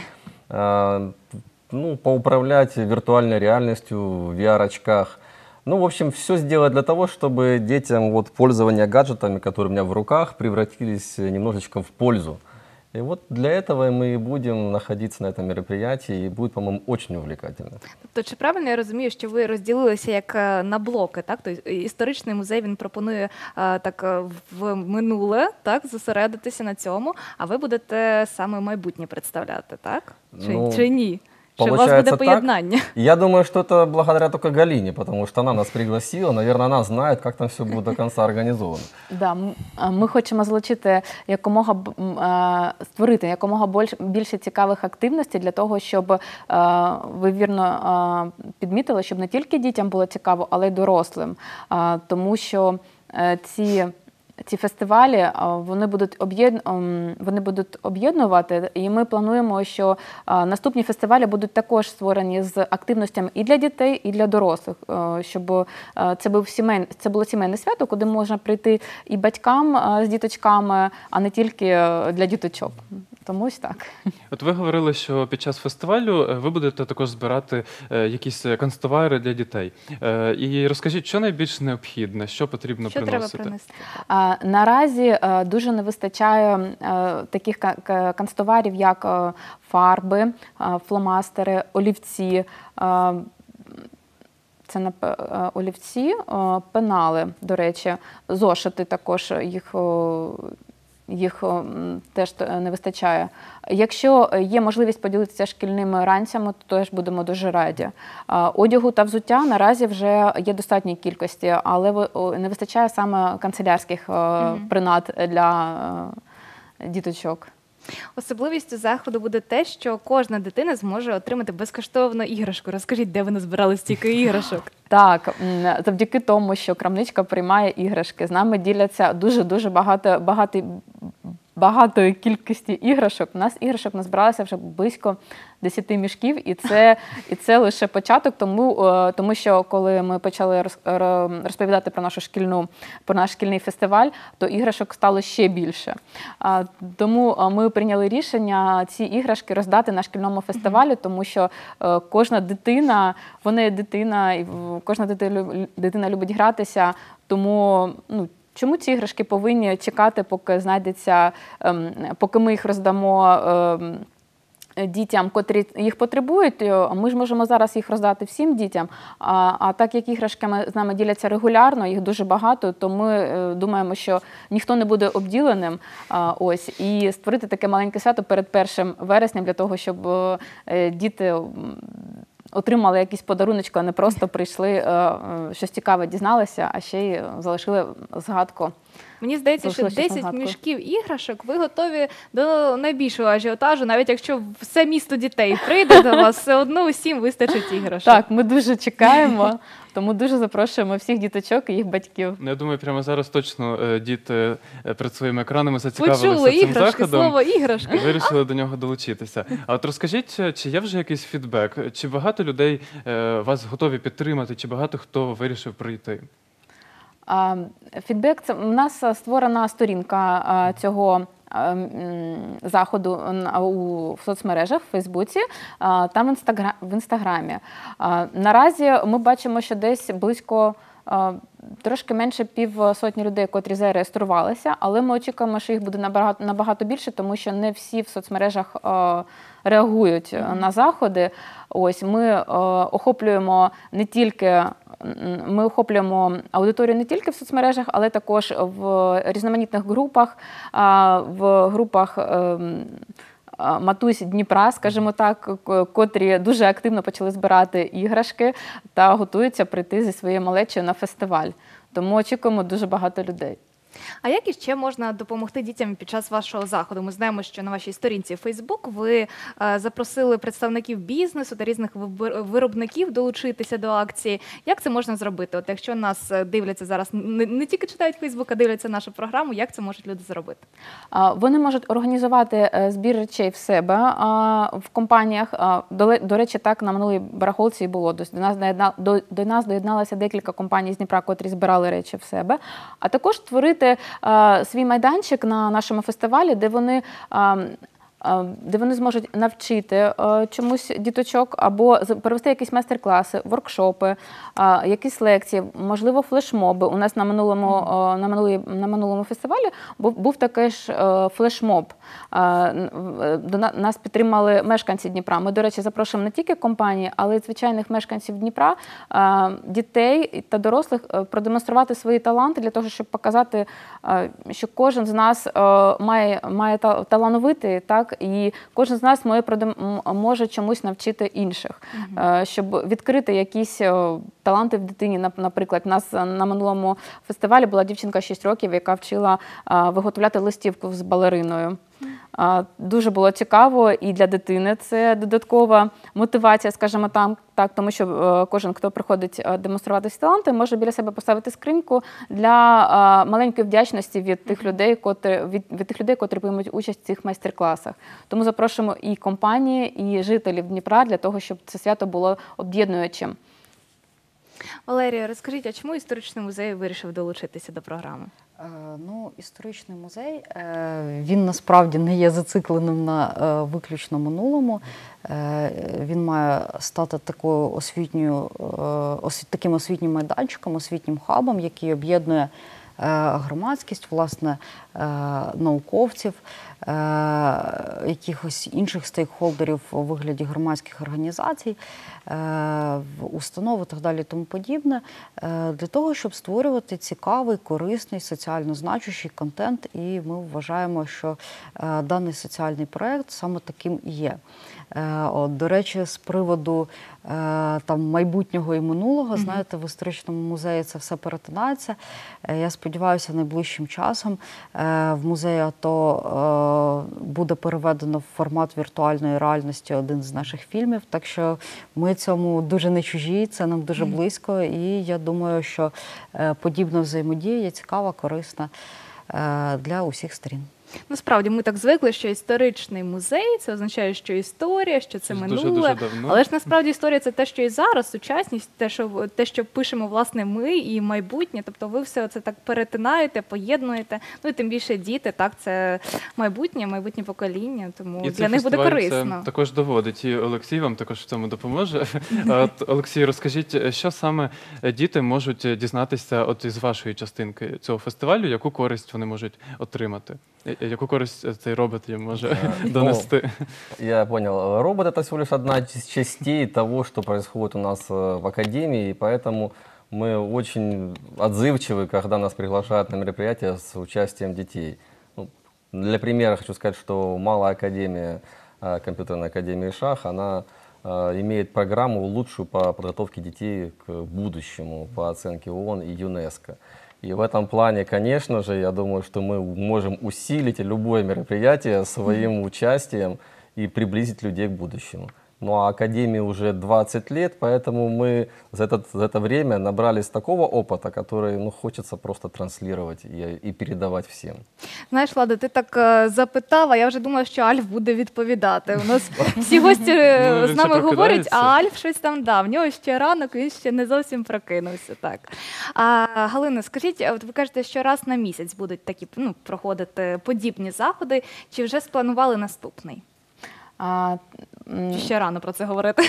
А, Ну, поуправлять виртуальной реальностью в VR-очках. Ну, в общем, все сделать для того, чтобы детям вот пользование гаджетами, которые у меня в руках, превратились немножечко в пользу. И вот для этого мы и будем находиться на этом мероприятии, и будет, по-моему, очень увлекательно. Тобто, чи правильно я розумію, що ви розділилися як е, на блоки? Так, тобто історичний музей він пропонує е, так е, в минуле, так зосередитися на цьому. А ви будете саме майбутнє представляти, так? Чи, Ну, чи ні? Чи у вас Получается буде так. поєднання? Я думаю, что это благодаря только Галине, потому что она нас пригласила. Наверное, она знает, как там все будет до конца организовано. Да, ми хочемо залучити якомога б- е, створити якомога більше цікавих активностей для того, щоб е, ви вірно е, підмітили, щоб не тільки дітям було цікаво, але й дорослим. Тому що е, ці ці фестивалі вони будуть ем, вони будуть об'єднувати, і ми плануємо, що наступні фестивалі будуть також створені з активностями і для дітей, і для дорослих, е, щоб е, це був сімей... це було сімейне свято, куди можна прийти і батькам е, з діточками, а не тільки е, для діточок. Тому ось так. От ви говорили, що під час фестивалю е, ви будете також збирати е, якісь е, канцтовари для дітей. І розкажіть, що найбільш необхідне, що потрібно Що треба принести? А, Наразі дуже не вистачає таких ка- як фарби, фломастери, олівці. Це е, олівці, пенали, до речі, зошити також їх. Їх теж е, не вистачає. Якщо є можливість поділитися шкільними ранцями, то теж будемо дуже раді. Одягу та взуття наразі вже є достатньої кількості, але не вистачає саме канцелярських е, принад для е, діточок. Особливістю заходу буде те, що кожна дитина зможе отримати безкоштовно іграшку. Розкажіть, де ви назбирали стільки іграшок? Так, завдяки тому, що крамничка приймає іграшки, з нами діляться дуже дуже багато багато багатої кількості іграшок. У нас іграшок назбиралося вже близько 10 мішків, і це, і це лише початок, тому, е, тому що коли ми почали роз- розповідати про нашу шкільну, про наш шкільний фестиваль, то іграшок стало ще більше. Тому е, ми прийняли рішення ці іграшки роздати на шкільному фестивалі, тому що е, кожна дитина, вона є дитина, і кожна дитина любить гратися, тому ну. Чому ці іграшки повинні чекати, поки знайдеться, ем, поки ми їх роздамо ем, дітям, котрі їх потребують? е, Ми ж можемо зараз їх роздати всім дітям. А, а так як іграшками з нами діляться регулярно, їх дуже багато, то ми е, думаємо, що ніхто не буде обділеним. Ось і створити таке маленьке свято перед першим вереснем для того, щоб е, е, діти. Отримали якісь подаруночки, а не просто прийшли, е, е, щось цікаве дізналися, а ще й залишили згадку. Мені здається, що 10 згадкою. мішків іграшок ви готові до найбільшого ажіотажу, навіть якщо все місто дітей прийде до вас, все одно усім вистачить іграшок. Так, ми дуже чекаємо, тому дуже запрошуємо всіх діточок і їх батьків. Ну, Я думаю, прямо зараз точно е, діти е, перед своїми екранами зацікавилися Почули цим іграшки, заходом. слово іграшки. Вирішили до нього долучитися. А от розкажіть, е, чи є вже якийсь фідбек? Чи багато людей вас готові підтримати, чи багато хто вирішив прийти? Фідбек це у нас е, створена сторінка цього. Заходу у соцмережах в Фейсбуці та в інстагра- в інстаграмі. Наразі ми бачимо, що десь близько трошки менше пів сотні людей, котрі зареєструвалися, але ми очікуємо, що їх буде набагато набагато більше, тому що не всі в соцмережах реагують е, на заходи. Ось ми е, охоплюємо не тільки ми охоплюємо аудиторію не тільки в соцмережах, але також в різноманітних групах, в групах. ем, Матусь Дніпра, скажімо так, котрі дуже активно почали збирати іграшки та готуються прийти зі своєю малечею на фестиваль. Тому очікуємо дуже багато людей. А як іще можна допомогти дітям під час вашого заходу? Ми знаємо, що на вашій сторінці Facebook ви е, запросили представників бізнесу та різних виробників долучитися до акції. Як це можна зробити? От якщо нас е, дивляться зараз, не, тільки читають Facebook, а дивляться нашу програму, як це можуть люди зробити? Вони можуть організувати е, збір речей в себе в компаніях. До, речі, так на минулій барахолці було. До нас доєдна- до, нас доєдналося декілька компаній з Дніпра, котрі збирали речі в себе. А також створити свій майданчик на нашому фестивалі, де вони. А, Де вони зможуть навчити е, чомусь діточок або провести якісь майстер-класи, воркшопи, якісь лекції, можливо, флешмоби. У нас на минулому, е, на минулій, на минулому фестивалі був, був такий ж е, флешмоб. До нас підтримали мешканці Дніпра. Ми, до речі, запрошуємо не тільки компанії, але й звичайних мешканців Дніпра, дітей та дорослих е, продемонструвати свої таланти для того, щоб показати, е, що кожен з нас е, має, має та- талановитий, так і кожен з нас може, може чомусь навчити інших, Е, щоб відкрити якісь е, таланти в дитині. Нап- Наприклад, у нас е, на минулому фестивалі була дівчинка 6 років, яка вчила виготовляти листівку з балериною. Дуже було цікаво і для дитини це додаткова мотивація, скажімо там, так, тому що е, кожен, хто приходить е, демонструвати свої таланти, може біля себе поставити скриньку для е, маленької вдячності від тих людей, котрі від, від тих людей, котрі приймуть участь в цих майстер-класах. Тому запрошуємо і компанії, і жителів Дніпра для того, щоб це свято було об'єднуючим. Валерія, розкажіть, а чому історичний музей вирішив долучитися до програми? Е, Ну, історичний музей е, він насправді не є зацикленим на е, виключно минулому. Він має стати такою освітньою, таким освітнім майданчиком, освітнім хабом, який об'єднує громадськість, власне, науковців, якихось інших стейкхолдерів у вигляді громадських організацій, е, установ і так далі, тому подібне, е, для того, щоб створювати цікавий, корисний, соціально значущий контент. І ми вважаємо, що е, даний соціальний проект саме таким і є. Е, От, до речі, з приводу е, там майбутнього і минулого, знаєте, в історичному музеї це все перетинається. Е, Я сподіваюся, найближчим часом в музеї АТО буде переведено в формат віртуальної реальності один з наших фільмів. Так що ми цьому дуже не чужі, це нам дуже близько. І я думаю, що подібна взаємодія є цікава, корисна для усіх сторін. Насправді ми так звикли, що історичний музей це означає, що історія, що це Це минуле. дуже-дуже давно. Але ж насправді історія це те, що і зараз, сучасність, те, що те, що пишемо власне ми і майбутнє. Тобто ви все це так перетинаєте, поєднуєте. Ну і тим більше діти, так це майбутнє, майбутнє покоління. Тому І для них буде корисно. Це також доводить. І Олексій вам також в цьому допоможе. От, Олексій, розкажіть, що саме діти можуть дізнатися от із вашої частинки цього фестивалю, яку користь вони можуть отримати? Яку користь цей робот їм може донести? Я понял. Робот это всего лишь одна из частей того, что происходит у нас э, в академии, и поэтому мы очень отзывчивы, когда нас приглашают на мероприятия с участием детей. Ну, для примера хочу сказать, что Малая академия, э, компьютерная академия Шах, она э, имеет программу лучшую по подготовке детей к будущему по оценке ООН и ЮНЕСКО. И в этом плане, конечно же, я думаю, что мы можем усилить любое мероприятие своим участием и приблизить людей к будущему. Ну а Академии уже 20 лет, поэтому мы за, этот, за это время набрались такого опыта, который ну, хочется просто транслировать и, и передавать всем. Знаєш, Влада, ти так е, запитав, а я вже думала, що Альф буде відповідати. У нас всі гості е, Ну, з він нами ще говорять, а прокидається. Альф щось там дав. В нього ще ранок, він ще не зовсім прокинувся. Так. А, Галина, скажіть, от ви кажете, що раз на місяць будуть такі ну, проходити подібні заходи. Чи вже спланували наступний? А, Чи ще рано про це говорити?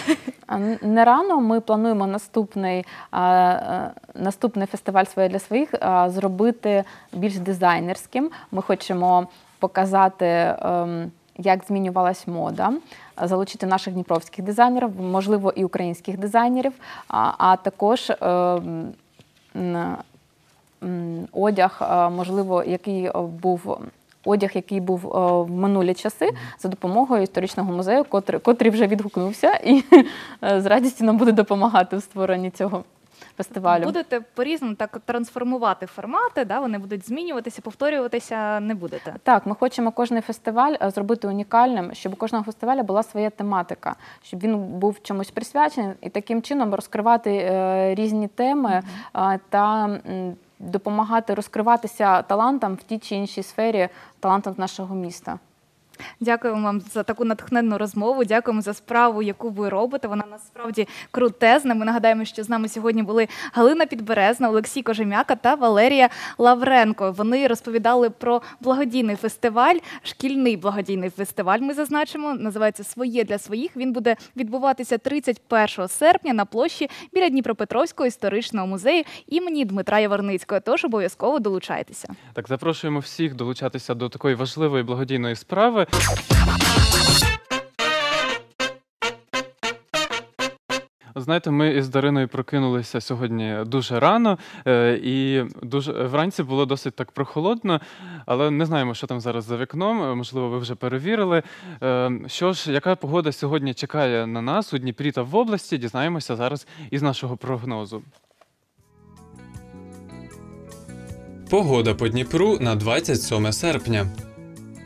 Не рано ми плануємо наступний, а, е, наступний фестиваль своє для своїх а, зробити більш дизайнерським. Ми хочемо показати, ем, як змінювалась мода, залучити наших дніпровських дизайнерів, можливо, і українських дизайнерів, а, а також ем, одяг, можливо, який е, був. Одяг, який був е, в минулі часи, за допомогою історичного музею, котрий, котрий вже відгукнувся і е, з радістю нам буде допомагати в створенні цього фестивалю. Будете по-різному так трансформувати формати, да? вони будуть змінюватися, повторюватися не будете. Так, ми хочемо кожний фестиваль е, зробити унікальним, щоб у кожного фестиваля була своя тематика, щоб він був чомусь присвячений і таким чином розкривати е, різні теми е, та допомагати розкриватися талантам в тій чи іншій сфері, талантам нашого міста. Дякуємо вам за таку натхненну розмову. Дякуємо за справу, яку ви робите. Вона насправді крутезна. Ми нагадаємо, що з нами сьогодні були Галина Підберезна, Олексій Кожем'яка та Валерія Лавренко. Вони розповідали про благодійний фестиваль, шкільний благодійний фестиваль. Ми зазначимо, називається Своє для своїх. Він буде відбуватися 31 серпня на площі біля Дніпропетровського історичного музею імені Дмитра Яворницького. Тож обов'язково долучайтеся. Так, запрошуємо всіх долучатися до такої важливої благодійної справи. Знаєте, ми із Дариною прокинулися сьогодні дуже рано, е, і дуже вранці було досить так прохолодно, але не знаємо, що там зараз за вікном. е, Можливо, ви вже перевірили. Е, Що ж, яка погода сьогодні чекає на нас у Дніпрі та в області? Дізнаємося зараз із нашого прогнозу. Погода по Дніпру на 27 серпня.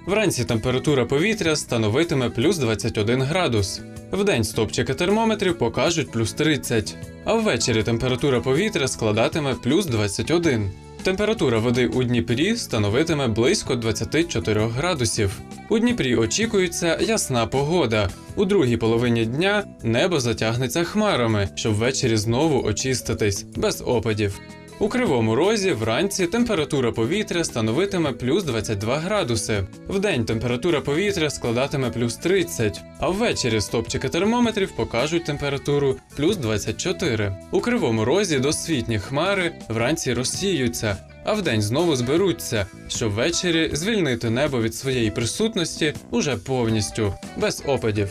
Вранці температура повітря становитиме плюс 21 градус. Вдень стопчики термометрів покажуть плюс 30, а ввечері температура повітря складатиме плюс 21. Температура води у Дніпрі становитиме близько 24 градусів. У Дніпрі очікується ясна погода. У другій половині дня небо затягнеться хмарами, щоб ввечері знову очиститись без опадів. У Кривому Розі вранці температура повітря становитиме плюс 22 градуси. Вдень температура повітря складатиме плюс 30, а ввечері стопчики термометрів покажуть температуру плюс 24. У Кривому Розі досвітні хмари вранці розсіються, а вдень знову зберуться, щоб ввечері звільнити небо від своєї присутності уже повністю, без опадів.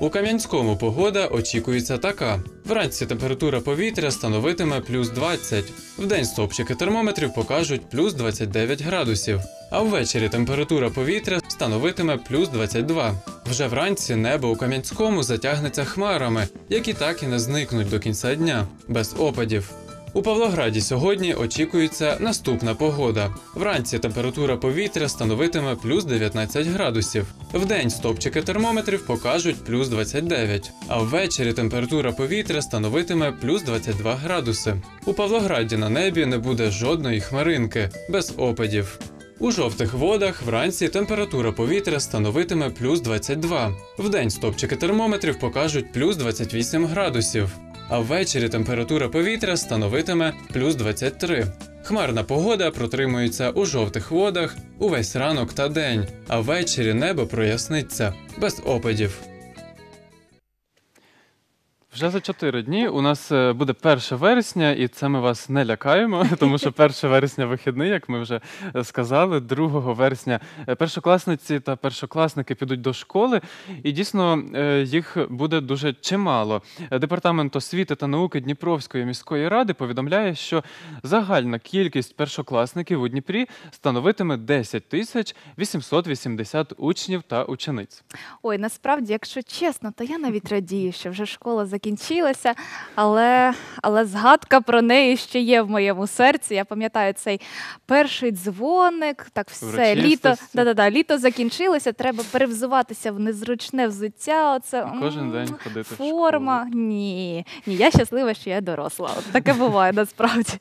У Кам'янському погода очікується така: вранці температура повітря становитиме плюс 20, вдень стопчики термометрів покажуть плюс 29 градусів, а ввечері температура повітря становитиме плюс 22. Вже вранці небо у Кам'янському затягнеться хмарами, які так і не зникнуть до кінця дня, без опадів. У Павлограді сьогодні очікується наступна погода. Вранці температура повітря становитиме плюс 19 градусів. Вдень стопчики термометрів покажуть плюс 29, а ввечері температура повітря становитиме плюс 22 градуси. У Павлограді на небі не буде жодної хмаринки, без опадів. У жовтих водах вранці температура повітря становитиме плюс 22. Вдень стопчики термометрів покажуть плюс 28 градусів, а ввечері температура повітря становитиме плюс 23. Хмарна погода протримується у жовтих водах увесь ранок та день, а ввечері небо проясниться без опадів. Вже за 4 дні у нас е, буде 1 вересня, і це ми вас не лякаємо, тому що 1 вересня вихідний, як ми вже е, сказали. 2 вересня е, першокласниці та першокласники підуть до школи, і дійсно їх буде дуже чимало. Департамент освіти та науки Дніпровської міської ради повідомляє, що загальна кількість першокласників у Дніпрі становитиме 10 тисяч 880 учнів та учениць. Ой, насправді, якщо чесно, то я навіть радію, що вже школа закінчилася, але, але згадка про неї ще є в моєму серці. Я пам'ятаю цей перший дзвоник, так все, літо, да-да-да, літо закінчилося, треба перевзуватися в незручне взуття. Оце, Кожен день ходити в школу. Форма. Ні, ні, я щаслива, що я доросла. От таке буває насправді.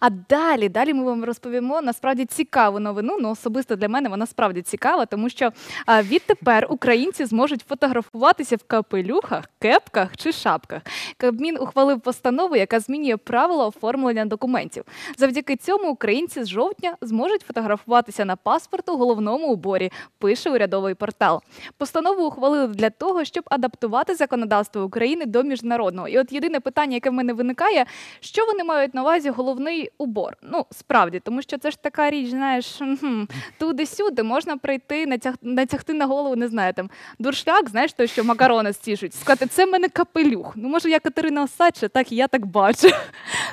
А далі, далі ми вам розповімо насправді цікаву новину. Ну особисто для мене вона справді цікава, тому що а, відтепер українці зможуть фотографуватися в капелюхах, кепках чи шапках. Кабмін ухвалив постанову, яка змінює правила оформлення документів. Завдяки цьому українці з жовтня зможуть фотографуватися на паспорту головному уборі. Пише урядовий портал. Постанову ухвалили для того, щоб адаптувати законодавство України до міжнародного. І от єдине питання, яке в мене виникає, що вони мають на увазі головний убор? Ну справді, тому що це ж така річ, знаєш, туди-сюди можна прийти, натяг, натягти на голову, не знаю, там дуршляк, знаєш, той, що макарони стішуть, сказати, це в мене капелюх. Ну, може, я Катерина Осадча, так і я так бачу.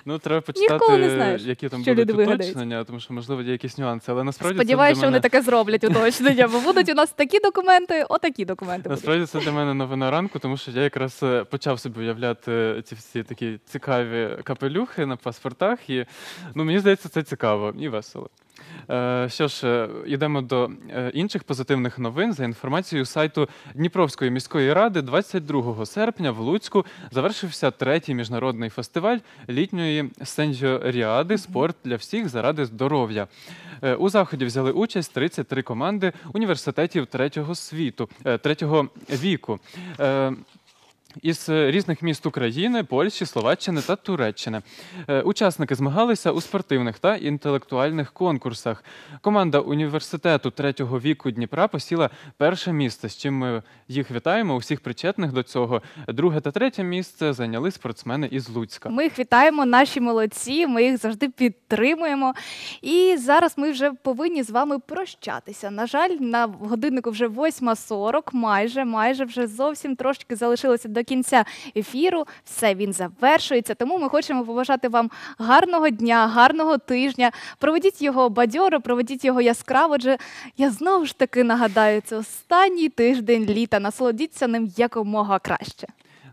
Ну, треба почитати, не знаєш, які там що будуть люди уточнення, тому що, можливо, є якісь нюанси. Але насправді Сподіваюся, що для вони таке зроблять уточнення, бо будуть у нас такі документи, отакі документи. Насправді це для мене новина ранку, тому що я якраз е, почав собі уявляти ці всі такі цікаві капелюхи на паспортах, і ну, мені здається, це цікаво і весело. Е, Що ж, е, йдемо до е, інших позитивних новин. За інформацією сайту Дніпровської міської ради, 22 серпня в Луцьку завершився третій міжнародний фестиваль літньої сеньоріади Спорт для всіх заради здоров'я. У заході взяли участь 33 команди університетів третього світу, третього віку. Із е, різних міст України, Польщі, Словаччини та Туреччини. Е, Учасники змагалися у спортивних та інтелектуальних конкурсах. Команда університету третього віку Дніпра посіла перше місце, з чим ми їх вітаємо. Усіх причетних до цього. Друге та третє місце зайняли спортсмени із Луцька. Ми їх вітаємо, наші молодці. Ми їх завжди підтримуємо. І зараз ми вже повинні з вами прощатися. На жаль, на годиннику вже 8.40, майже, майже вже зовсім трошки залишилося до кінця ефіру. Все він завершується. Тому ми хочемо побажати вам гарного дня, гарного тижня. Проведіть його бадьоро, проведіть його яскраво. Отже, я знову ж таки нагадаю, це останній тиждень літа. Насолодіться ним якомога краще.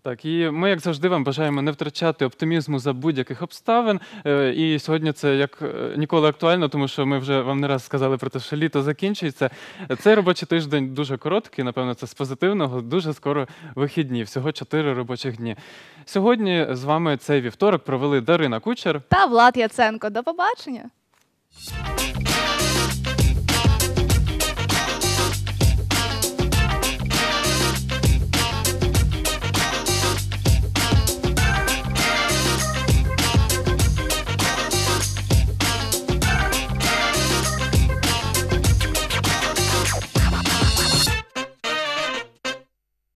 Так, і ми, як завжди, вам бажаємо не втрачати оптимізму за будь-яких обставин. Е, І сьогодні це як е, ніколи актуально, тому що ми вже вам не раз сказали про те, що літо закінчується. Цей робочий тиждень дуже короткий, напевно, це з позитивного. Дуже скоро вихідні, всього чотири робочих дні. Сьогодні з вами цей вівторок провели Дарина Кучер. Та Влад Яценко. До побачення.